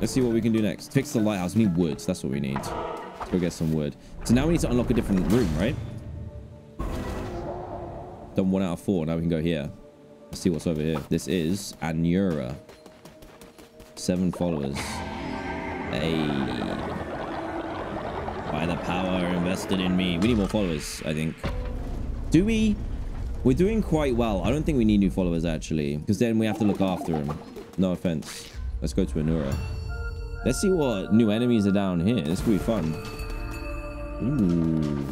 Let's see what we can do next. Fix the lighthouse. We need woods. That's what we need. Let's go get some wood. So now we need to unlock a different room, right? Done one out of four. Now we can go here. Let's see what's over here. This is Anura. Seven followers. Hey. By the power invested in me. We need more followers, I think. Do we? We're doing quite well. I don't think we need new followers, actually. Because then we have to look after them. No offense. Let's go to Anura. Let's see what new enemies are down here. This will be fun. Ooh.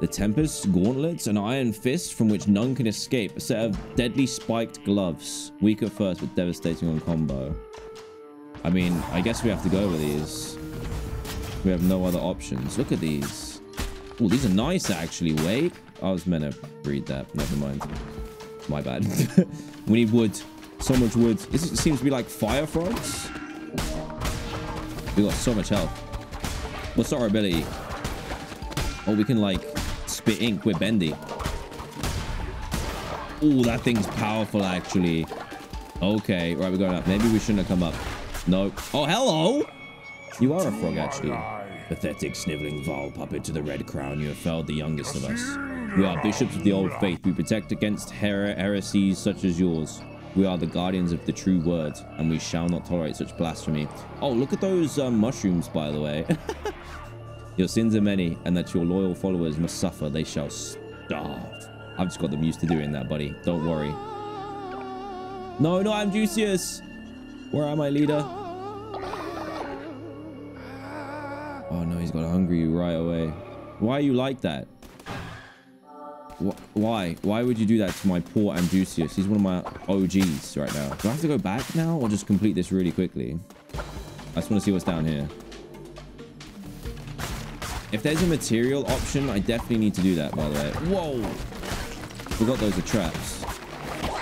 The Tempest Gauntlets, an iron fist from which none can escape. A set of deadly spiked gloves. Weak at first, but devastating on combo. I mean, I guess we have to go with these. We have no other options. Look at these. Oh, these are nice, actually. Wait. I was meant to read that. Never mind. My bad. we need wood. So much wood. This seems to be like fire frogs. We got so much health. What's our ability? Oh, we can like spit ink with Bendy. Oh, that thing's powerful, actually. Okay, right, we're going up. Maybe we shouldn't have come up. Nope. Oh, hello! You are a frog, actually. Pathetic, sniveling, vile puppet to the red crown. You have failed the youngest of us. We are bishops of the old faith. We protect against her heresies such as yours. We are the guardians of the true word, and we shall not tolerate such blasphemy. Oh, look at those um, mushrooms, by the way. your sins are many, and that your loyal followers must suffer. They shall starve. I've just got them used to doing that, buddy. Don't worry. No, no, I'm Juicius. Where am I, leader? Oh, no, he's got hungry right away. Why are you like that? Why? Why would you do that to my poor Ambusius? He's one of my OGs right now. Do I have to go back now or just complete this really quickly? I just want to see what's down here. If there's a material option, I definitely need to do that, by the way. Whoa! Forgot those are traps.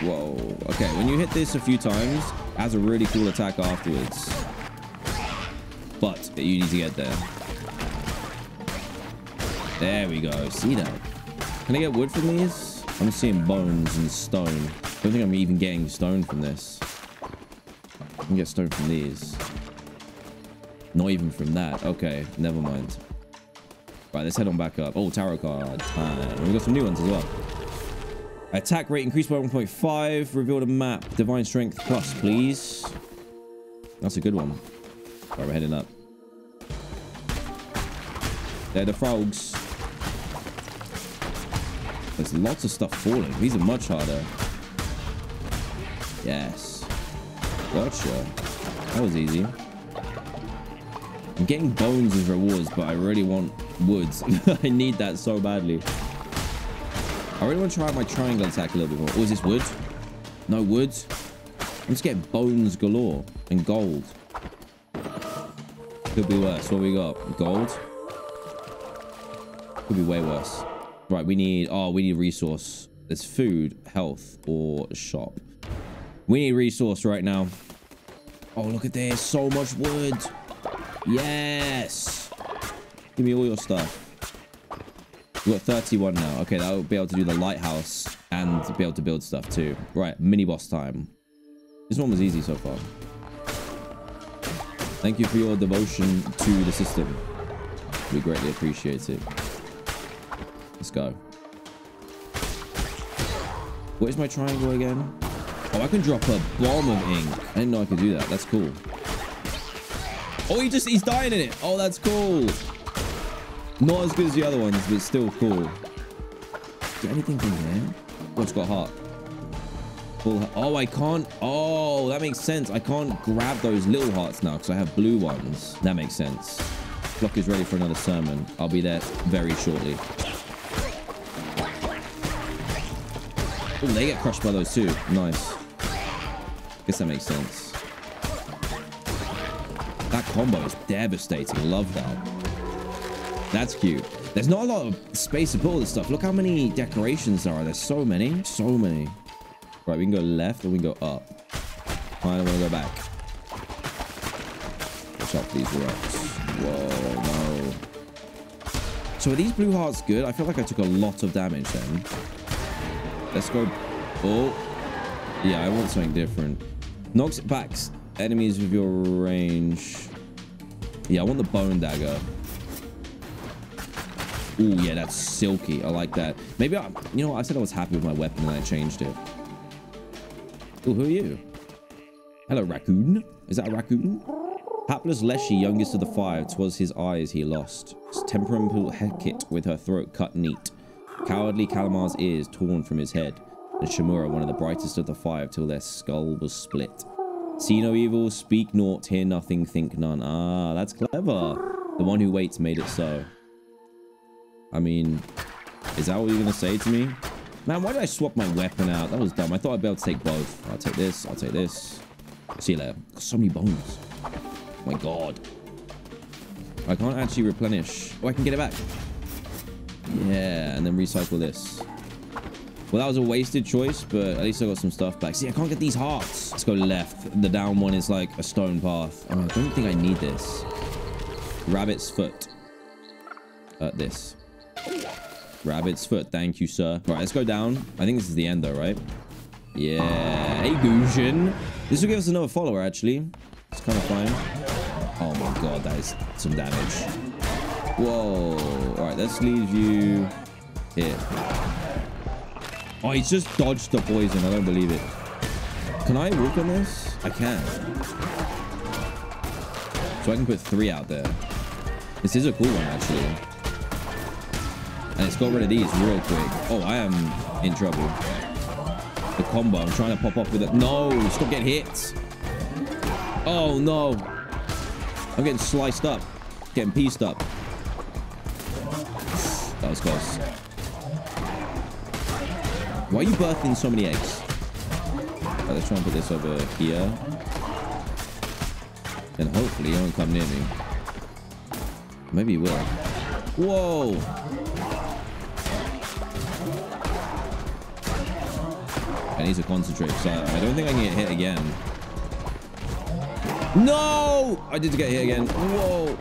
Whoa. Okay, when you hit this a few times, it has a really cool attack afterwards. But you need to get there. There we go. See that? Can I get wood from these? I'm seeing bones and stone. I don't think I'm even getting stone from this. I can get stone from these. Not even from that. Okay, never mind. Right, let's head on back up. Oh, tarot card time. We got some new ones as well. Attack rate increased by 1.5. Reveal the map. Divine strength plus, please. That's a good one. Right, we're heading up. They're the frogs. There's lots of stuff falling. These are much harder. Yes. Gotcha. That was easy. I'm getting bones as rewards, but I really want woods. I need that so badly. I really want to try out my triangle attack a little bit more. Oh, is this wood? No wood. I'm just getting bones galore and gold. Could be worse. What we got? Gold? Could be way worse. Right, we need... Oh, we need resource. There's food, health, or shop. We need resource right now. Oh, look at this. So much wood. Yes. Give me all your stuff. We've got 31 now. Okay, that will be able to do the lighthouse and be able to build stuff too. Right, mini boss time. This one was easy so far. Thank you for your devotion to the system. We greatly appreciate it. Let's go. Where's my triangle again? Oh, I can drop a bomb of ink. I didn't know I could do that. That's cool. Oh, he just, he's dying in it. Oh, that's cool. Not as good as the other ones, but still cool. There anything in there? Oh, it's got heart. Full oh, I can't. Oh, that makes sense. I can't grab those little hearts now because I have blue ones. That makes sense. Flock is ready for another sermon. I'll be there very shortly. Oh, they get crushed by those too. Nice. Guess that makes sense. That combo is devastating. Love that. That's cute. There's not a lot of space to put all this stuff. Look how many decorations there are. There's so many. So many. Right, we can go left or we can go up. I don't want to go back. For these rocks. Whoa, no. So are these blue hearts good? I feel like I took a lot of damage then. Let's go. Oh. Yeah, I want something different. Knocks back enemies with your range. Yeah, I want the bone dagger. Oh yeah, that's silky. I like that. Maybe I, you know, I said I was happy with my weapon and I changed it. Ooh, who are you? Hello, raccoon. Is that a raccoon? Hapless Leshy, youngest of the five, twas his eyes he lost. Temperamental Heket with her throat cut neat. Cowardly Kallamar's ears torn from his head. And Shamura, one of the brightest of the five, till their skull was split. See no evil, speak naught, hear nothing, think none. Ah, that's clever. The one who waits made it so. I mean, is that what you're going to say to me? Man, why did I swap my weapon out? That was dumb. I thought I'd be able to take both. I'll take this. I'll take this. See you later. So many bones. Oh my god. I can't actually replenish. Oh, I can get it back. Yeah, and then recycle this. Well, that was a wasted choice, but at least I got some stuff back. See, I can't get these hearts. Let's go left. The down one is like a stone path. Oh, I don't think I need this. Rabbit's foot. Uh, this. Rabbit's foot. Thank you, sir. All right, let's go down. I think this is the end, though, right? Yeah. Hey, Gujin. This will give us another follower, actually. It's kind of fine. Oh, my God. That is some damage. Whoa. All right, let's leave you here. Oh, he's just dodged the poison. I don't believe it. Can I walk on this? I can. So I can put three out there. This is a cool one, actually. It's got rid of these real quick. Oh, I am in trouble. The combo. I'm trying to pop off with it. No, stop getting hit. Oh, no. I'm getting sliced up. Getting pieced up. That was close. Why are you birthing so many eggs? Right, let's try and put this over here. And hopefully he won't come near me. Maybe he will. Whoa! I need to concentrate because I, I, don't think I can get hit again. No! I did get hit again. Whoa.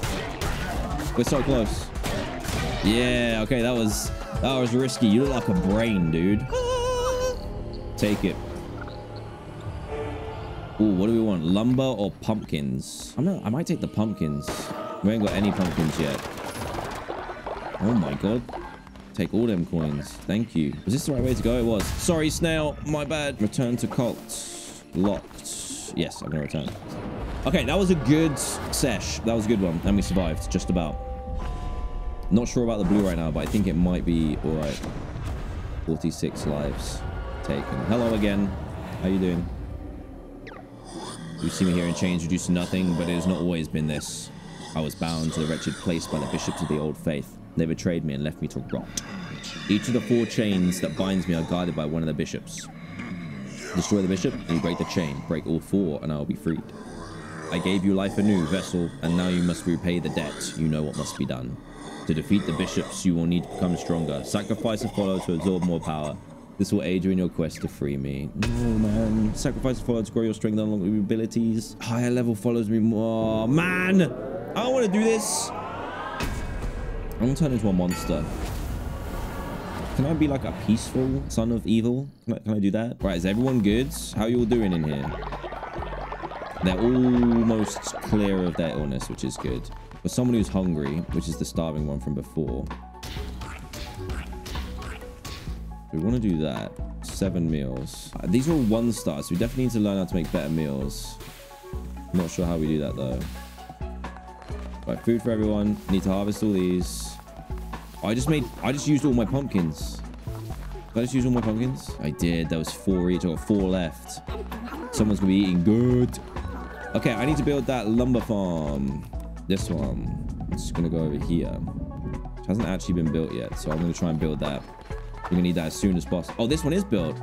We're so close. Yeah, okay, that was that was risky. You look like a brain, dude. Take it. Ooh, what do we want? Lumber or pumpkins? I'm not, I might take the pumpkins. We ain't got any pumpkins yet. Oh my god. Take all them coins. Thank you. Was this the right way to go? It was. Sorry, snail. My bad. Return to cult. Locked. Yes, I'm going to return. Okay, that was a good sesh. That was a good one. And we survived, just about. Not sure about the blue right now, but I think it might be all right. 46 lives taken. Hello again. How you doing? You see me here in chains reduced to nothing, but it has not always been this. I was bound to the wretched place by the bishops of the old faith. They betrayed me and left me to rot. Each of the four chains that binds me are guarded by one of the bishops. Destroy the bishop and you break the chain. Break all four and I will be freed. I gave you life anew, vessel, and now you must repay the debt. You know what must be done. To defeat the bishops, you will need to become stronger. Sacrifice a follow to absorb more power. This will aid you in your quest to free me. No, man. Sacrifice a follow to grow your strength and unlock your abilities. Higher level follows me more. Man! I don't want to do this. I'm going to turn into a monster. Can I be like a peaceful son of evil? Can I, can I do that? Right, is everyone good? How you all doing in here? They're almost clear of their illness, which is good. For someone who's hungry, which is the starving one from before. We want to do that. Seven meals. Uh, these are all one stars. So we definitely need to learn how to make better meals. I'm not sure how we do that though. Right, food for everyone. Need to harvest all these. I just made, I just used all my pumpkins. Did I just use all my pumpkins? I did. That was four each. I got four left. Someone's gonna be eating good. Okay, I need to build that lumber farm. This one. I'm just gonna go over here. It hasn't actually been built yet, so I'm gonna try and build that. We're gonna need that as soon as possible. Oh, this one is built.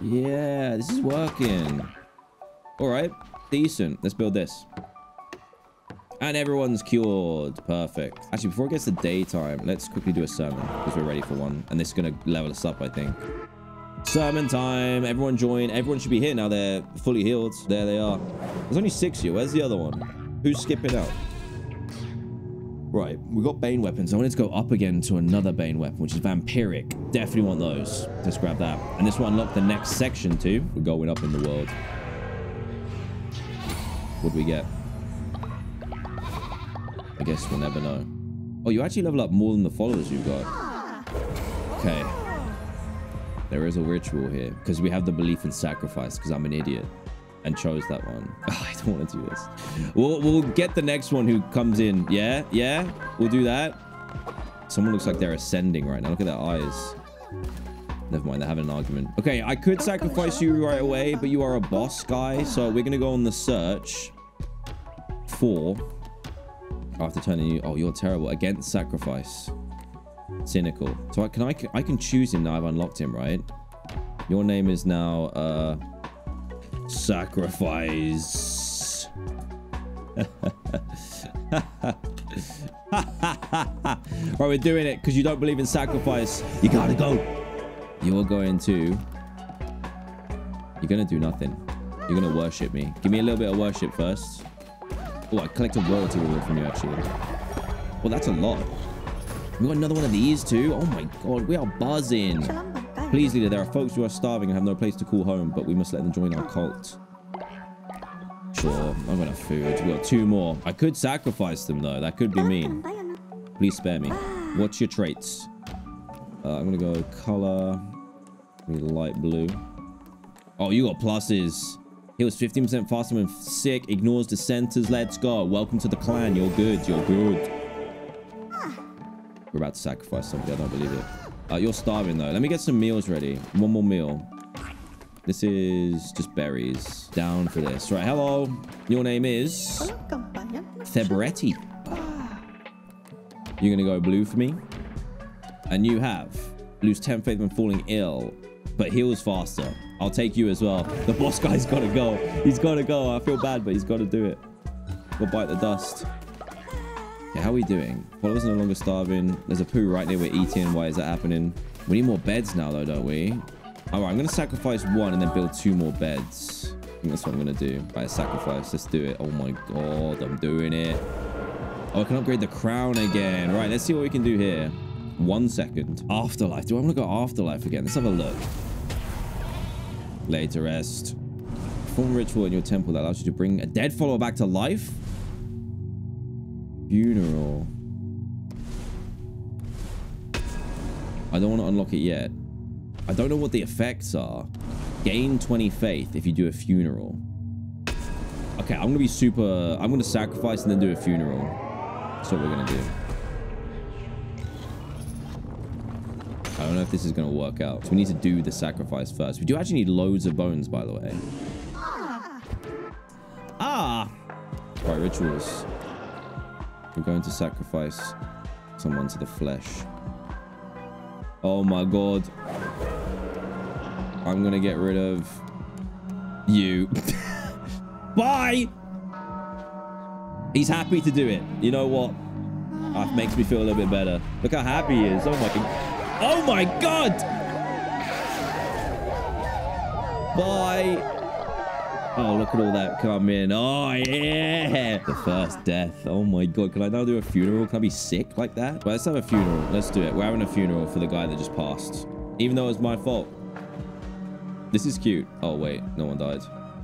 Yeah, this is working. All right, decent. Let's build this. And everyone's cured. Perfect. Actually, before it gets to daytime, let's quickly do a sermon because we're ready for one. And this is going to level us up, I think. Sermon time. Everyone join. Everyone should be here now. They're fully healed. There they are. There's only six here. Where's the other one? Who's skipping out? Right, we got Bane weapons. I wanted to go up again to another Bane weapon, which is Vampiric. Definitely want those. Let's grab that. And this will unlock the next section too. We're going up in the world. What do we get? I guess we'll never know. Oh, you actually level up more than the followers you've got. Okay. There is a ritual here because we have the belief in sacrifice because I'm an idiot and chose that one. Oh, I don't want to do this. We'll, we'll get the next one who comes in. Yeah? Yeah? We'll do that. Someone looks like they're ascending right now. Look at their eyes. Never mind, they're having an argument. Okay, I could sacrifice you right away, but you are a boss guy, so we're going to go on the search for... After turning you... Oh, you're terrible. Against sacrifice. Cynical. So I can, I I can choose him now I've unlocked him, right? Your name is now... uh Sacrifice. right, we're doing it because you don't believe in sacrifice. You gotta go. You're going to... You're gonna do nothing. You're gonna worship me. Give me a little bit of worship first. Oh, I collect a royalty reward from you, actually. Well, that's a lot. We got another one of these too. Oh my god, we are buzzing. Please, leader, there are folks who are starving and have no place to call home, but we must let them join our cult. Sure, I'm gonna food. We got two more. I could sacrifice them though. That could be mean. Please spare me. What's your traits? Uh, I'm gonna go color. Light blue. Oh, you got pluses. He was 15% faster when sick. Ignores dissenters. Let's go. Welcome to the clan. You're good. You're good. We're about to sacrifice somebody. I don't believe it. Uh, you're starving though. Let me get some meals ready. One more meal. This is just berries. Down for this. Right, hello. Your name is... Febretti. You're gonna go blue for me. And you have... Lose 10 faith when falling ill. But heals faster. I'll take you as well. The boss guy's gotta go. He's gotta go. I feel bad, but he's gotta do it. We'll bite the dust. Okay, how are we doing? Followers no longer starving. There's a poo right there we're eating. Why is that happening? We need more beds now, though, don't we? All right, I'm going to sacrifice one and then build two more beds. I think that's what I'm going to do. Right, sacrifice. Let's do it. Oh, my God. I'm doing it. Oh, I can upgrade the crown again. Right, let's see what we can do here. One second. Afterlife. Do I want to go afterlife again? Let's have a look. Lay to rest. Perform ritual in your temple that allows you to bring a dead follower back to life. Funeral. I don't want to unlock it yet. I don't know what the effects are. Gain 20 faith if you do a funeral. Okay, I'm going to be super... I'm going to sacrifice and then do a funeral. That's what we're going to do. Don't know if this is going to work out. So we need to do the sacrifice first. We do actually need loads of bones, by the way. Ah! Right, rituals. We're going to sacrifice someone to the flesh. Oh my god. I'm gonna get rid of you. Bye! He's happy to do it. You know what? That makes me feel a little bit better. Look how happy he is. Oh my god. Oh my god! Bye. Oh, look at all that come in. Oh, yeah. The first death. Oh my god. Can I now do a funeral? Can I be sick like that? Well, let's have a funeral. Let's do it. We're having a funeral for the guy that just passed. Even though it's my fault. This is cute. Oh, wait. No one died.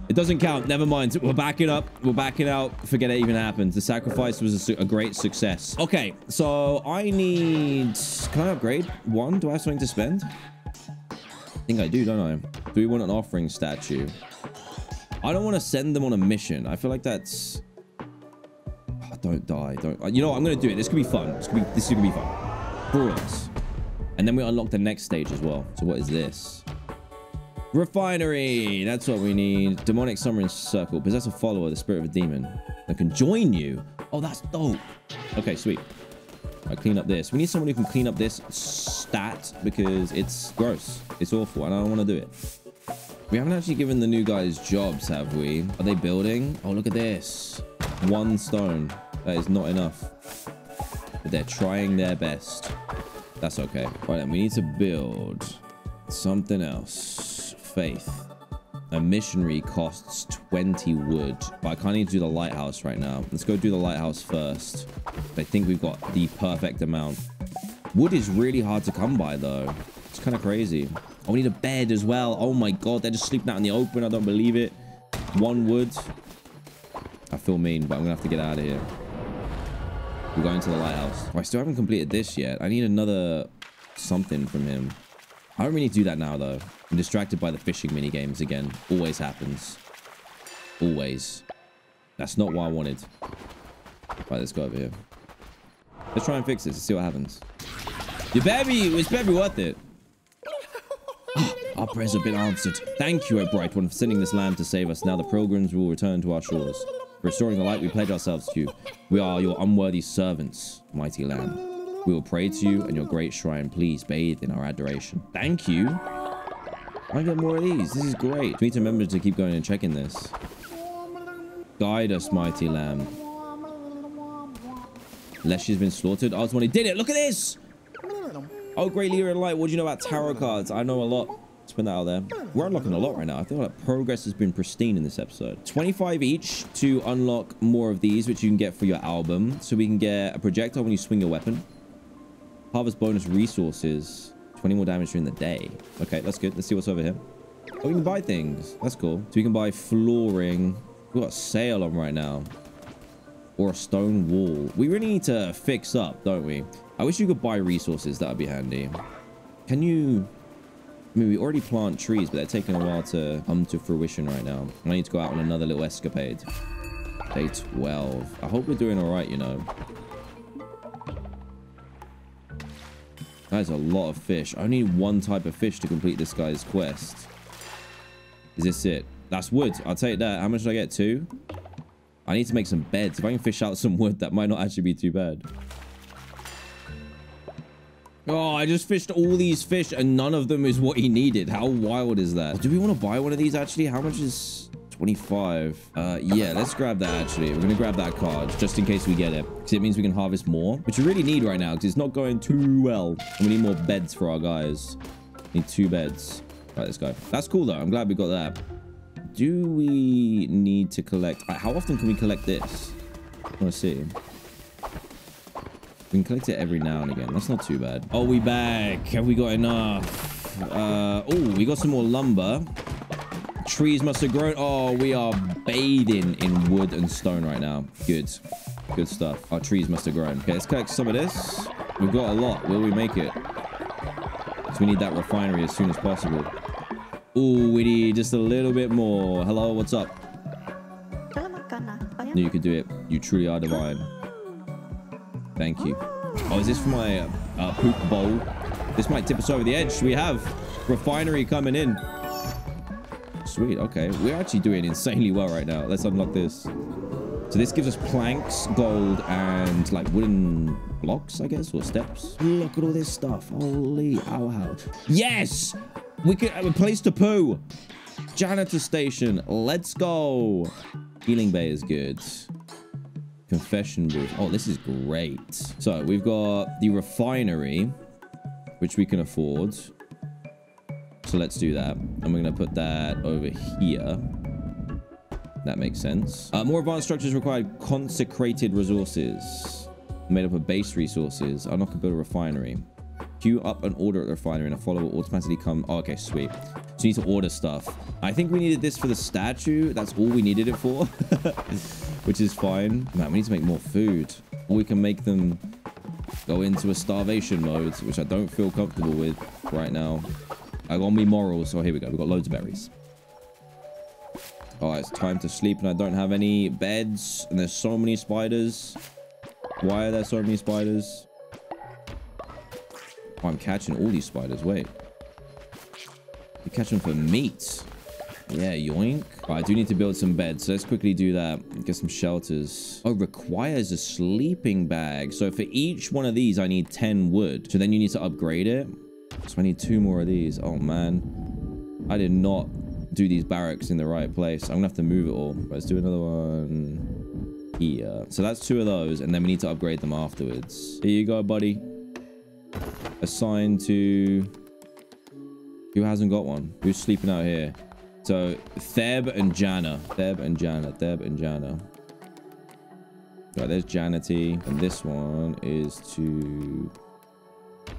It doesn't count. Never mind. We're backing up. We're backing out. Forget it even happened. The sacrifice was a, a, great success. Okay, so I need... Can I upgrade? One? Do I have something to spend? I think I do, don't I? Do we want an offering statue? I don't want to send them on a mission. I feel like that's... Don't die. Don't. You know what? I'm going to do it. This could be fun. This could be, this could be fun. Brawlers. And then we unlock the next stage as well. So what is this? Refinery. That's what we need. Demonic Summoning Circle. Possess a follower, the spirit of a demon that can join you. Oh, that's dope. Okay, sweet. I clean up this. We need someone who can clean up this stat because it's gross. It's awful and I don't want to do it. We haven't actually given the new guys jobs, have we? Are they building? Oh, look at this. One stone. That is not enough. But they're trying their best. That's okay. Right then, we need to build something else faith. A missionary costs 20 wood, but I can't even do the lighthouse right now. Let's go do the lighthouse first. I think we've got the perfect amount. Wood is really hard to come by, though. It's kind of crazy. Oh, we need a bed as well. Oh my god, they're just sleeping out in the open. I don't believe it. One wood. I feel mean, but I'm gonna have to get out of here. We're going to the lighthouse. Oh, I still haven't completed this yet. I need another something from him. I don't really do that now, though. I'm distracted by the fishing mini games again. Always happens. Always. That's not what I wanted. Right, let's go over here. Let's try and fix this and see what happens. Your baby, it's baby worth it. our prayers have been answered. Thank you, O Bright One, for sending this lamb to save us. Now the pilgrims will return to our shores. Restoring the light, we pledge ourselves to you. We are your unworthy servants, mighty lamb. We will pray to you and your great shrine. Please bathe in our adoration. Thank you. I get more of these. This is great. We need to remember to keep going and checking this. Guide us, mighty lamb. Unless she's been slaughtered. I was one who did it. Look at this. Oh, great leader in light. What do you know about tarot cards? I know a lot. Let's put that out there. We're unlocking a lot right now. I feel like progress has been pristine in this episode. 25 each to unlock more of these, which you can get for your album. So we can get a projectile when you swing your weapon. Harvest bonus resources. 20 more damage during the day. Okay, that's good. Let's see what's over here. Oh, we can buy things. That's cool. So we can buy flooring. We've got a sale on right now. Or a stone wall. We really need to fix up, don't we? I wish you could buy resources. That would be handy. Can you... I mean, we already plant trees, but they're taking a while to come to fruition right now. I need to go out on another little escapade. Day 12. I hope we're doing all right, you know. That is a lot of fish. I need one type of fish to complete this guy's quest. Is this it? That's wood. I'll take that. How much did I get? Two? I need to make some beds. If I can fish out some wood, that might not actually be too bad. Oh, I just fished all these fish and none of them is what he needed. How wild is that? Do we want to buy one of these actually? How much is... 25. Uh, yeah, let's grab that actually. We're going to grab that card just in case we get it. Because it means we can harvest more, which we really need right now because it's not going too well. And we need more beds for our guys. We need two beds. Right, let's go. That's cool though. I'm glad we got that. Do we need to collect... How often can we collect this? To see. We can collect it every now and again. That's not too bad. Oh, we back. Have we got enough? Uh, oh, we got some more lumber. Trees must have grown. Oh, we are bathing in wood and stone right now. Good. Good stuff. Our trees must have grown. Okay, let's collect some of this. We've got a lot. Will we make it? So we need that refinery as soon as possible. Oh, we need just a little bit more. Hello, what's up? Knew you could do it. You truly are divine. Thank you. Oh, is this for my uh, poop bowl? This might tip us over the edge. We have refinery coming in. Sweet. Okay. We're actually doing insanely well right now. Let's unlock this. So this gives us planks, gold, and like wooden blocks, I guess, or steps. Look at all this stuff. Holy, ow, ow. Yes! We can have a place to poo. Janitor station. Let's go. Healing bay is good. Confession booth. Oh, this is great. So we've got the refinery, which we can afford. So let's do that. And we're going to put that over here. That makes sense. Uh, more advanced structures require consecrated resources made up of base resources. I'm not going to build a refinery. Queue up an order at the refinery and a follower will automatically come. Oh, okay, sweet. So you need to order stuff. I think we needed this for the statue. That's all we needed it for, which is fine. Man, we need to make more food. Or we can make them go into a starvation mode, which I don't feel comfortable with right now. I got me morals. So here we go. We've got loads of berries. Oh, it's time to sleep and I don't have any beds. And there's so many spiders. Why are there so many spiders? Oh, I'm catching all these spiders. Wait. You catch them for meat. Yeah, yoink. Oh, I do need to build some beds. So let's quickly do that. Get some shelters. Oh, requires a sleeping bag. So for each one of these, I need 10 wood. So then you need to upgrade it. So I need two more of these. Oh, man. I did not do these barracks in the right place. I'm gonna have to move it all. Let's do another one here. So that's two of those, and then we need to upgrade them afterwards. Here you go, buddy. Assigned to... Who hasn't got one? Who's sleeping out here? So, Theb and Jana. Theb and Jana. Theb and Jana. Right, there's Janity. And this one is to...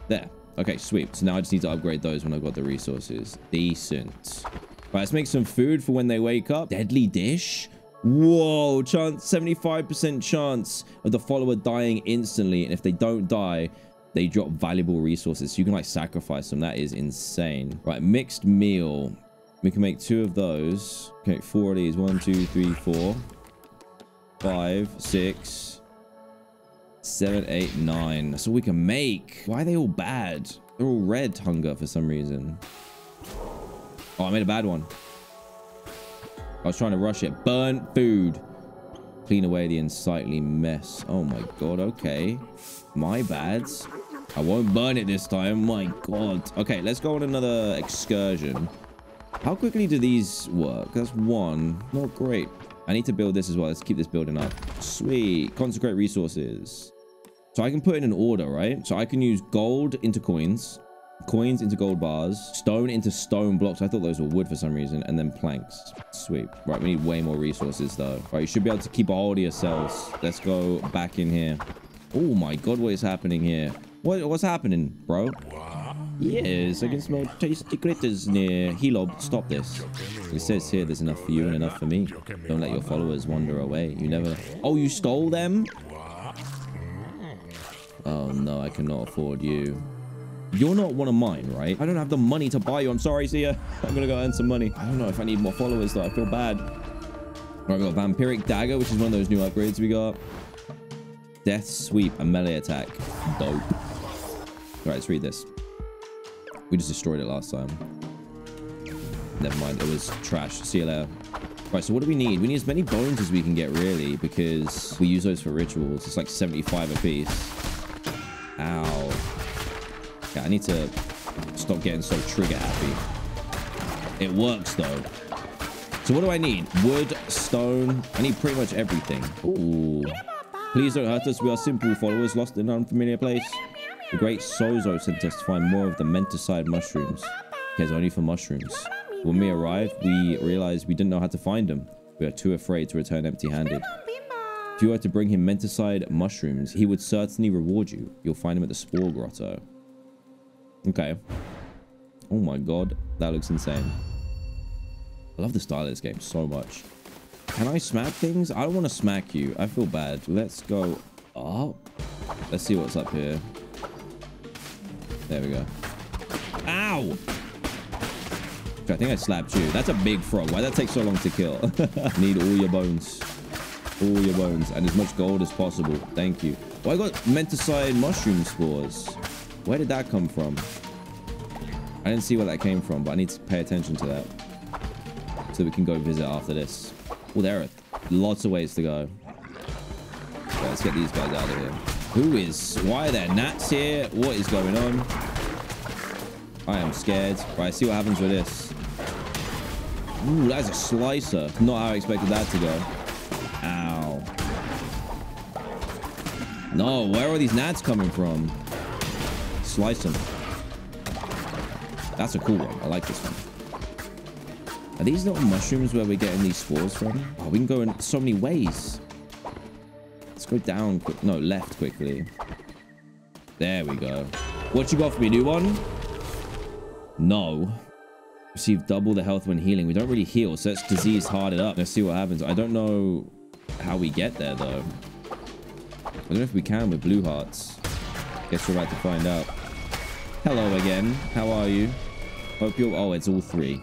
There. Okay, sweet. So now I just need to upgrade those when I've got the resources. Decent. Right, let's make some food for when they wake up. Deadly dish? Whoa, chance 75% chance of the follower dying instantly. And if they don't die, they drop valuable resources. So you can like sacrifice them. That is insane. Right, mixed meal. We can make two of those. Okay, four of these. One, two, three, four, five, six, seven, eight, nine. That's all we can make. Why are they all bad? They're all red hunger for some reason. Oh, I made a bad one. I was trying to rush it. Burnt food. Clean away the unsightly mess. Oh my god, okay. My bad. I won't burn it this time. My god. Okay, let's go on another excursion. How quickly do these work? That's one. Not great. I need to build this as well. Let's keep this building up. Sweet. Consecrate resources. So I can put in an order, right? So I can use gold into coins coins into gold bars, stone into stone blocks. I thought those were wood for some reason, and then planks. Sweet. Right, we need way more resources though. Right, you should be able to keep a hold of yourselves. Let's go back in here. Oh my god, what is happening here? What what's happening, bro? Yes, I can smell tasty critters near. Helob, stop this. It says here there's enough for you and enough for me. Don't let your followers wander away. You never... Oh, you stole them? Oh no, I cannot afford you. You're not one of mine, right? I don't have the money to buy you. I'm sorry, ya. I'm gonna go earn some money. I don't know if I need more followers, though. I feel bad. Right, we got Vampiric Dagger, which is one of those new upgrades we got. Death Sweep and melee attack. Dope. All right, let's read this. We just destroyed it last time. Never mind, it was trash. See you later. Right, so what do we need? We need as many bones as we can get, really, because we use those for rituals. It's like 75 a piece. Ow. Yeah, I need to stop getting so trigger happy. It works though. So what do I need? Wood, stone. I need pretty much everything. Ooh. Please don't hurt us. We are simple followers lost in an unfamiliar place. The great Sozo sent us to find more of the menticide mushrooms. Cares only for mushrooms. When we arrived, we realized we didn't know how to find them. We are too afraid to return empty-handed. If you were to bring him menticide mushrooms, he would certainly reward you. You'll find him at the Spore Grotto. Okay. Oh my god. That looks insane. I love the style of this game so much. Can I smack things? I don't want to smack you. I feel bad. Let's go up. Let's see what's up here. There we go. Ow! I think I slapped you. That's a big frog. Why that take so long to kill? Need all your bones. All your bones. And as much gold as possible. Thank you. Well, I got menticide mushroom spores. Where did that come from? I didn't see where that came from, but I need to pay attention to that. So we can go visit after this. Well, there are lots of ways to go. Okay, let's get these guys out of here. Who is... Why are there gnats here? What is going on? I am scared. Right, see what happens with this. Ooh, that's a slicer. Not how I expected that to go. Ow. No, where are these gnats coming from? Slice them. That's a cool one. I like this one. Are these little mushrooms where we're getting these spores from? Oh, we can go in so many ways. Go down quick. No, left quickly. There we go. What you got for me? New one? No. Receive double the health when healing. We don't really heal, so let's disease hard up. Let's see what happens. I don't know how we get there, though. I don't know if we can with blue hearts. Guess we're about to find out. Hello again. How are you? Hope you're... Oh, it's all three.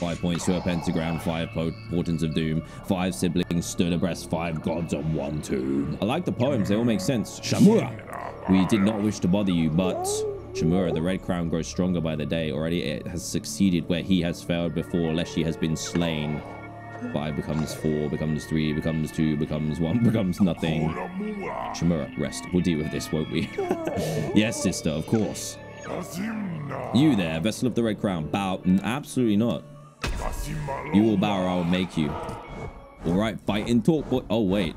Five points to a pentagram, five portents of doom, five siblings stood abreast, five gods on one tomb. I like the poems, they all make sense. Shamura! We did not wish to bother you, but Shamura, the red crown grows stronger by the day. Already it has succeeded where he has failed before. Leshy has been slain. Five becomes four, becomes three, becomes two, becomes one, becomes nothing. Shamura, rest. We'll deal with this, won't we? yes, sister, of course. You there, vessel of the red crown. Bow. Absolutely not. You will bow or I will make you. All right, fight and talk. Boy. Oh, wait.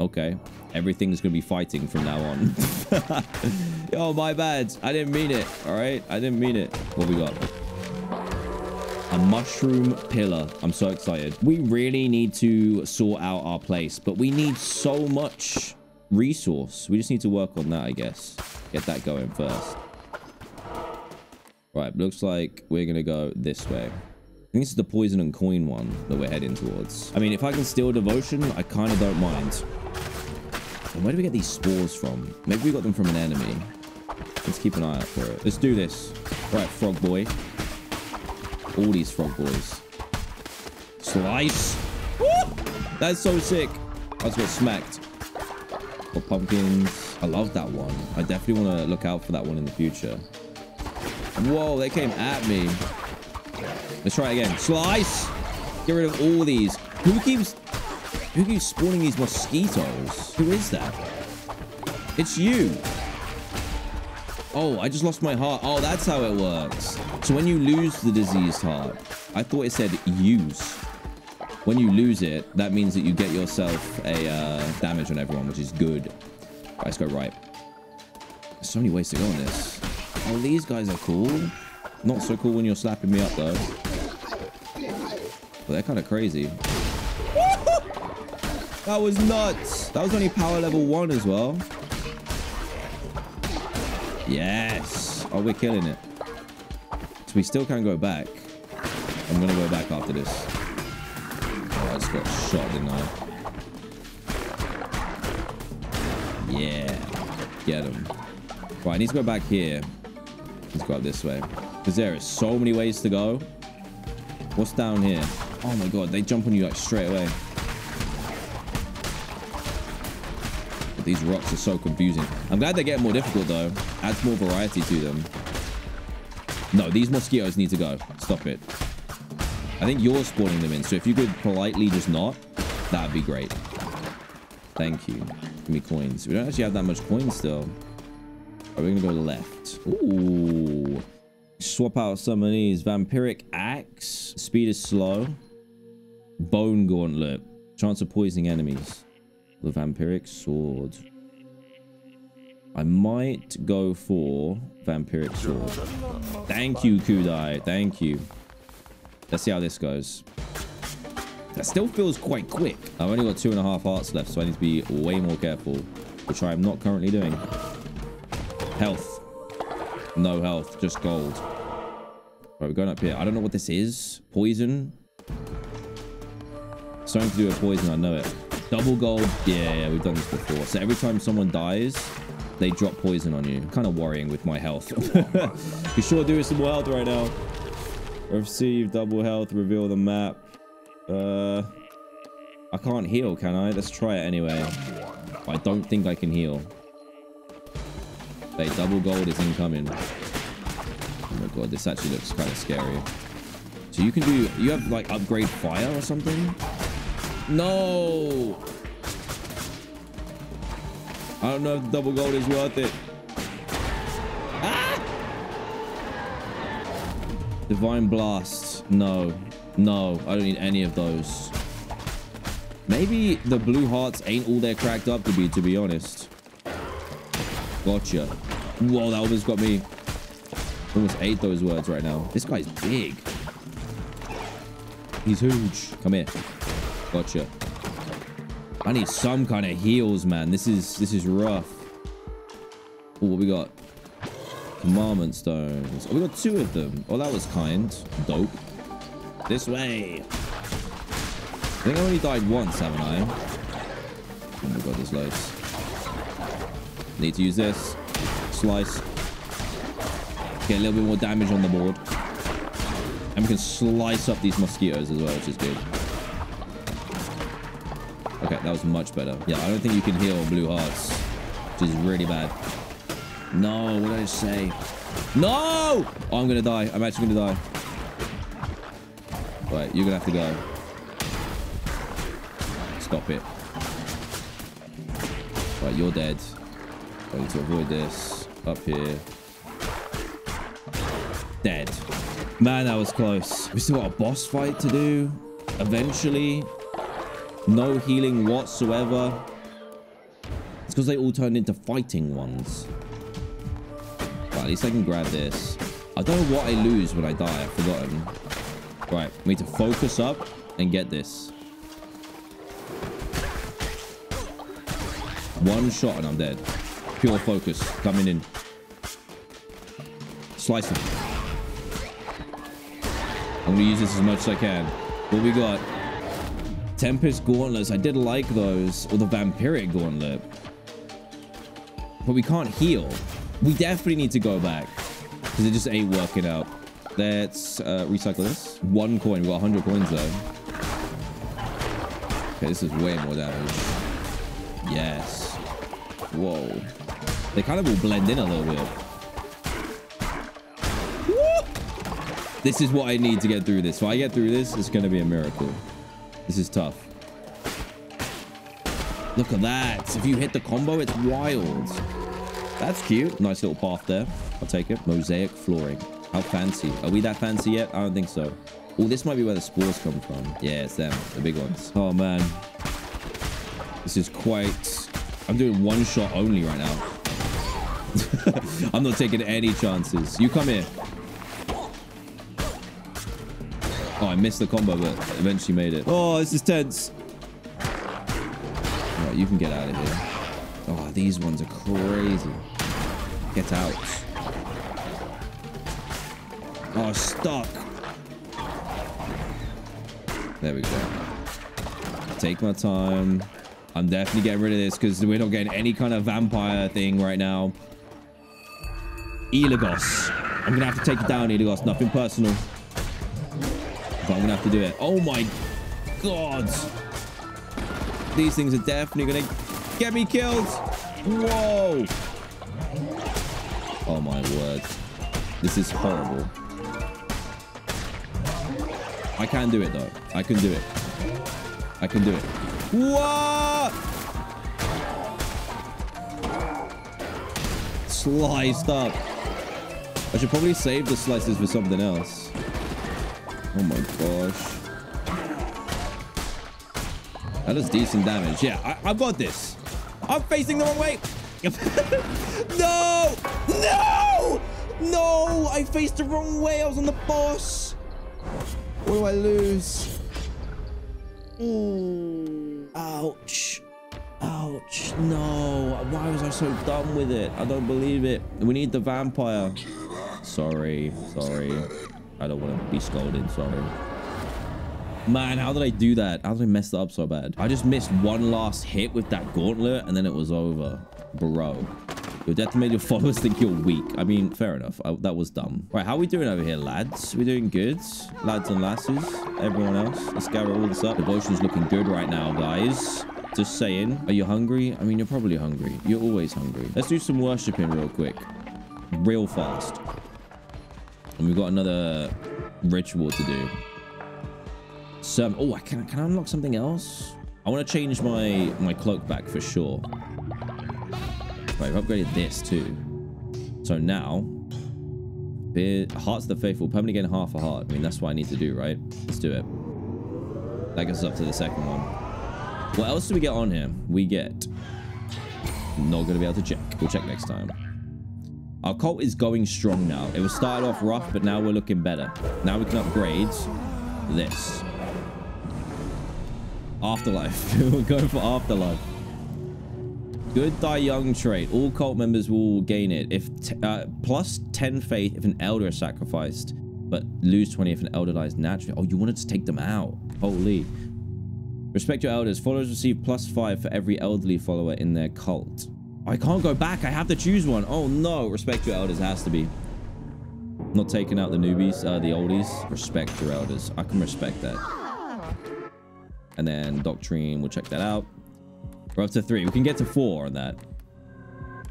Okay. Everything's going to be fighting from now on. oh, my bad. I didn't mean it. All right. I didn't mean it. What we got? A mushroom pillar. I'm so excited. We really need to sort out our place, but we need so much resource. We just need to work on that, I guess. Get that going first. Right, looks like we're going to go this way. I think this is the poison and coin one that we're heading towards. I mean, if I can steal devotion, I kind of don't mind. And where do we get these spores from? Maybe we got them from an enemy. Let's keep an eye out for it. Let's do this. Right, frog boy. All these frog boys. Slice. Woo! That's so sick. I just got smacked. Got pumpkins. I love that one. I definitely want to look out for that one in the future. Whoa, they came at me. Let's try again. Slice. Get rid of all these. Who keeps who keeps spawning these mosquitoes? Who is that? It's you. Oh, I just lost my heart. Oh, that's how it works. So when you lose the diseased heart, I thought it said use. When you lose it, that means that you get yourself a uh, damage on everyone, which is good. Right, let's go right. There's so many ways to go on this. Oh, these guys are cool. Not so cool when you're slapping me up, though. But they're kind of crazy. That was nuts. That was only power level one as well. Yes. Oh, we're killing it. So we still can't go back. I'm going to go back after this. Oh, I just got shot, didn't I? Yeah. Get him. Right, I need to go back here. Let's go up this way. Because there is so many ways to go. What's down here? Oh my god, they jump on you like straight away. But these rocks are so confusing. I'm glad they're getting more difficult though. Adds more variety to them. No, these mosquitoes need to go. Stop it. I think you're spawning them in. So if you could politely just not, that'd be great. Thank you. Give me coins. We don't actually have that much coins still. Are we gonna go left? Ooh. Swap out some of these. Vampiric Axe. Speed is slow. Bone Gauntlet. Chance of poisoning enemies. The Vampiric Sword. I might go for Vampiric Sword. Thank you, Kudaai. Thank you. Let's see how this goes. That still feels quite quick. I've only got two and a half hearts left, so I need to be way more careful, which I am not currently doing. Health. No health, just gold. Right, we're going up here. I don't know what this is. Poison. Something to do with poison, I know it. Double gold. Yeah, yeah, we've done this before. So every time someone dies, they drop poison on you. Kind of worrying with my health. you sure do some more health right now. Receive double health. Reveal the map. Uh, I can't heal, can I? Let's try it anyway. I don't think I can heal. Hey, double gold is incoming. Oh my god, this actually looks kind of scary. So you can do... You have, like, upgrade fire or something? No! I don't know if double gold is worth it. Ah! Divine Blast. No. No, I don't need any of those. Maybe the blue hearts ain't all they're cracked up to be, to be honest. Gotcha. Whoa, that almost got me. Almost ate those words right now. This guy's big. He's huge. Come here. Gotcha. I need some kind of heals, man. This is this is rough. Oh, what we got? Commandment stones. Oh, we got two of them. Oh, that was kind. Dope. This way. I think I only died once, haven't I? Oh my god, there's loads. Need to use this. Slice. Get a little bit more damage on the board. And we can slice up these mosquitoes as well, which is good. Okay, that was much better. Yeah, I don't think you can heal blue hearts, which is really bad. No, what did I say? No! Oh, I'm gonna die. I'm actually gonna die. Right, you're gonna have to go. Stop it. Right, you're dead. I need to avoid this. Up here. Dead. Man, that was close. We still got a boss fight to do. Eventually. No healing whatsoever. It's because they all turned into fighting ones. At least I can grab this. I don't know what I lose when I die. I've forgotten. Right, we need to focus up and get this. One shot and I'm dead. Pure focus coming in. Slice him. I'm gonna use this as much as I can. What we got? Tempest Gauntlets. I did like those. Or the Vampiric Gauntlet. But we can't heal. We definitely need to go back. Because it just ain't working out. Let's uh, recycle this. One coin. We got 100 coins though. Okay, this is way more damage. Yes. Whoa. They kind of all blend in a little bit. This is what I need to get through this. If I get through this, it's going to be a miracle. This is tough. Look at that. If you hit the combo, it's wild. That's cute. Nice little path there. I'll take it. Mosaic flooring. How fancy. Are we that fancy yet? I don't think so. Oh, this might be where the spores come from. Yeah, it's them. The big ones. Oh, man. This is quite... I'm doing one shot only right now. I'm not taking any chances. You come here. Oh, I missed the combo, but eventually made it. Oh, this is tense. Right, you can get out of here. Oh, these ones are crazy. Get out. Oh, stuck. There we go. Take my time. I'm definitely getting rid of this because we're not getting any kind of vampire thing right now. Elagos. I'm going to have to take it down, Elagos. Nothing personal. But I'm going to have to do it. Oh my god. These things are definitely going to get me killed. Whoa. Oh my word. This is horrible. I can do it though. I can do it. I can do it. What? Sliced up. I should probably save the slices for something else. Oh my gosh. That does decent damage. Yeah, I, have got this. I'm facing the wrong way. no! No! No! I faced the wrong way. I was on the boss. What do I lose? Ooh. Ouch. Ouch. No. Why was I so dumb with it? I don't believe it. We need the vampire. Sorry. Sorry. I don't want to be scolded. Sorry. Man, how did I do that? How did I mess up so bad? I just missed one last hit with that gauntlet and then it was over. Bro. Your death made your followers think you're weak. I mean, fair enough. I, that was dumb. Right, how are we doing over here, lads? We doing good? Lads and lasses? Everyone else? Let's gather all this up. Devotion's looking good right now, guys. Just saying. Are you hungry? I mean, you're probably hungry. You're always hungry. Let's do some worshipping real quick. Real fast. And we've got another ritual to do. So, Oh, I can, can I unlock something else? I want to change my, my cloak back for sure. Right, I've upgraded this too. So now, Hearts of the Faithful, permanently gain half a heart. I mean, that's what I need to do, right? Let's do it. That gets us up to the second one. What else do we get on here? We get... Not going to be able to check. We'll check next time. Our cult is going strong now. It was started off rough, but now we're looking better. Now we can upgrade this. Afterlife. we're going for Afterlife. Good die young trait. All cult members will gain it. If uh, plus 10 faith if an elder is sacrificed, but lose 20 if an elder dies naturally. Oh, you wanted to take them out. Holy. Respect your elders. Followers receive plus 5 for every elderly follower in their cult. I can't go back. I have to choose one. Oh, no. Respect your elders. It has to be. Not taking out the newbies, uh, the oldies. Respect your elders. I can respect that. And then Doctrine, we'll check that out. We're up to three. We can get to four on that.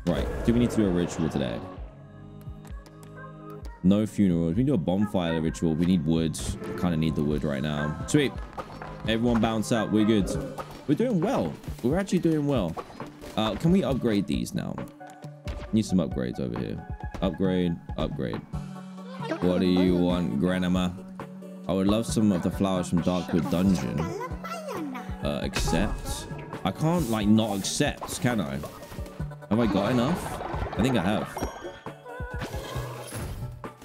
Right. Do we need to do a ritual today? No funerals. We do a bonfire ritual. We need wood. Kind of need the wood right now. Sweet. Everyone bounce out. We're good. We're doing well. We're actually doing well. Uh, can we upgrade these now? Need some upgrades over here. Upgrade. Upgrade. What do you want, Grandma? I would love some of the flowers from Darkwood Dungeon. Uh, accept. I can't, like, not accept, can I? Have I got enough? I think I have.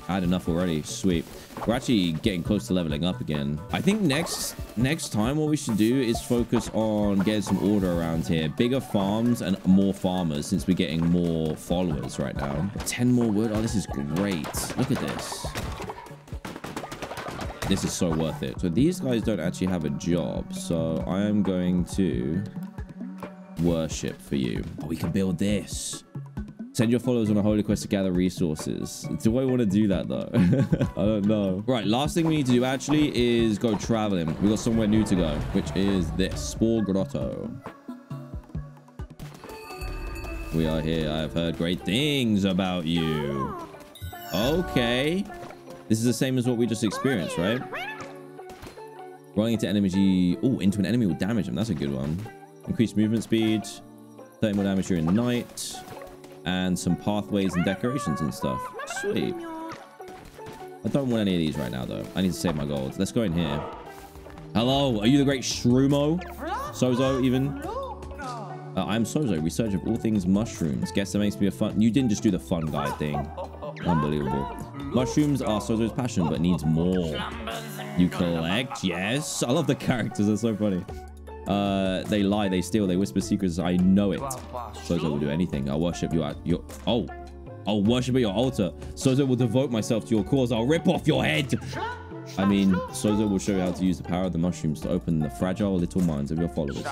I had enough already. Sweet. We're actually getting close to leveling up again. I think next next time what we should do is focus on getting some order around here. Bigger farms and more farmers since we're getting more followers right now. 10 more wood. Oh, this is great. Look at this. This is so worth it. So these guys don't actually have a job. So I am going to worship for you. Oh, we can build this. Send your followers on a holy quest to gather resources. Do I want to do that though? I don't know. Right, last thing we need to do actually is go traveling. We got somewhere new to go, which is this Spore Grotto. We are here. I have heard great things about you. Okay. This is the same as what we just experienced, right? Rolling into enemy. Oh, into an enemy will damage them. That's a good one. Increased movement speed. 30 more damage during night and some pathways and decorations and stuff. Sweet. I don't want any of these right now, though. I need to save my gold. Let's go in here. Hello, are you the great Shroomo? Sozo, even? Uh, I'm Sozo, researcher of all things mushrooms. Guess that makes me a fun... You didn't just do the fun guy thing. Unbelievable. Mushrooms are Sozo's passion, but needs more. You collect? Yes. I love the characters. They're so funny. Uh, they lie, they steal, they whisper secrets. I know it. Sozo will do anything. I'll worship you at your... Oh. I'll worship at your altar. Sozo will devote myself to your cause. I'll rip off your head. I mean, Sozo will show you how to use the power of the mushrooms to open the fragile little minds of your followers.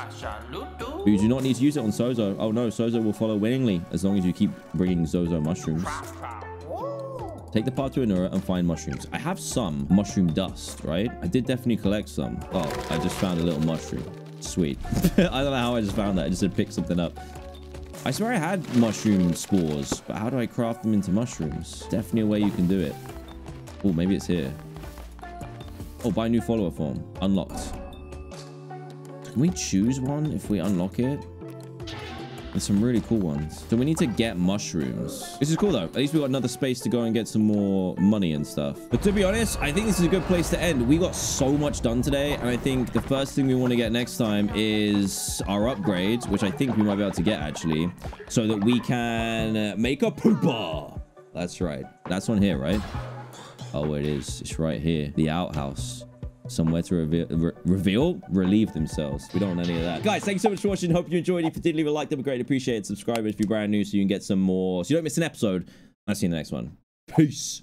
You do not need to use it on Sozo. Oh no, Sozo will follow willingly as long as you keep bringing Sozo mushrooms. Take the path to Anura and find mushrooms. I have some mushroom dust, right? I did definitely collect some. Oh, I just found a little mushroom. Sweet. I don't know how I just found that. I just picked something up. I swear I had mushroom spores, but how do I craft them into mushrooms? Definitely a way you can do it. Oh, maybe it's here. Oh, buy new follower form. Unlocked. Can we choose one if we unlock it? There's some really cool ones. So we need to get mushrooms. This is cool though. At least we got another space to go and get some more money and stuff. But to be honest, I think this is a good place to end. We got so much done today. And I think the first thing we want to get next time is our upgrades, which I think we might be able to get actually, so that we can uh, make a pooper. That's right. That's on here, right? Oh, it is. It's right here. The outhouse somewhere to reveal, re reveal, relieve themselves. We don't want any of that. Guys, thanks so much for watching. Hope you enjoyed. If you did, leave a like. That would be great. Appreciate it. Subscribe if you're brand new so you can get some more, so you don't miss an episode. I'll see you in the next one. Peace.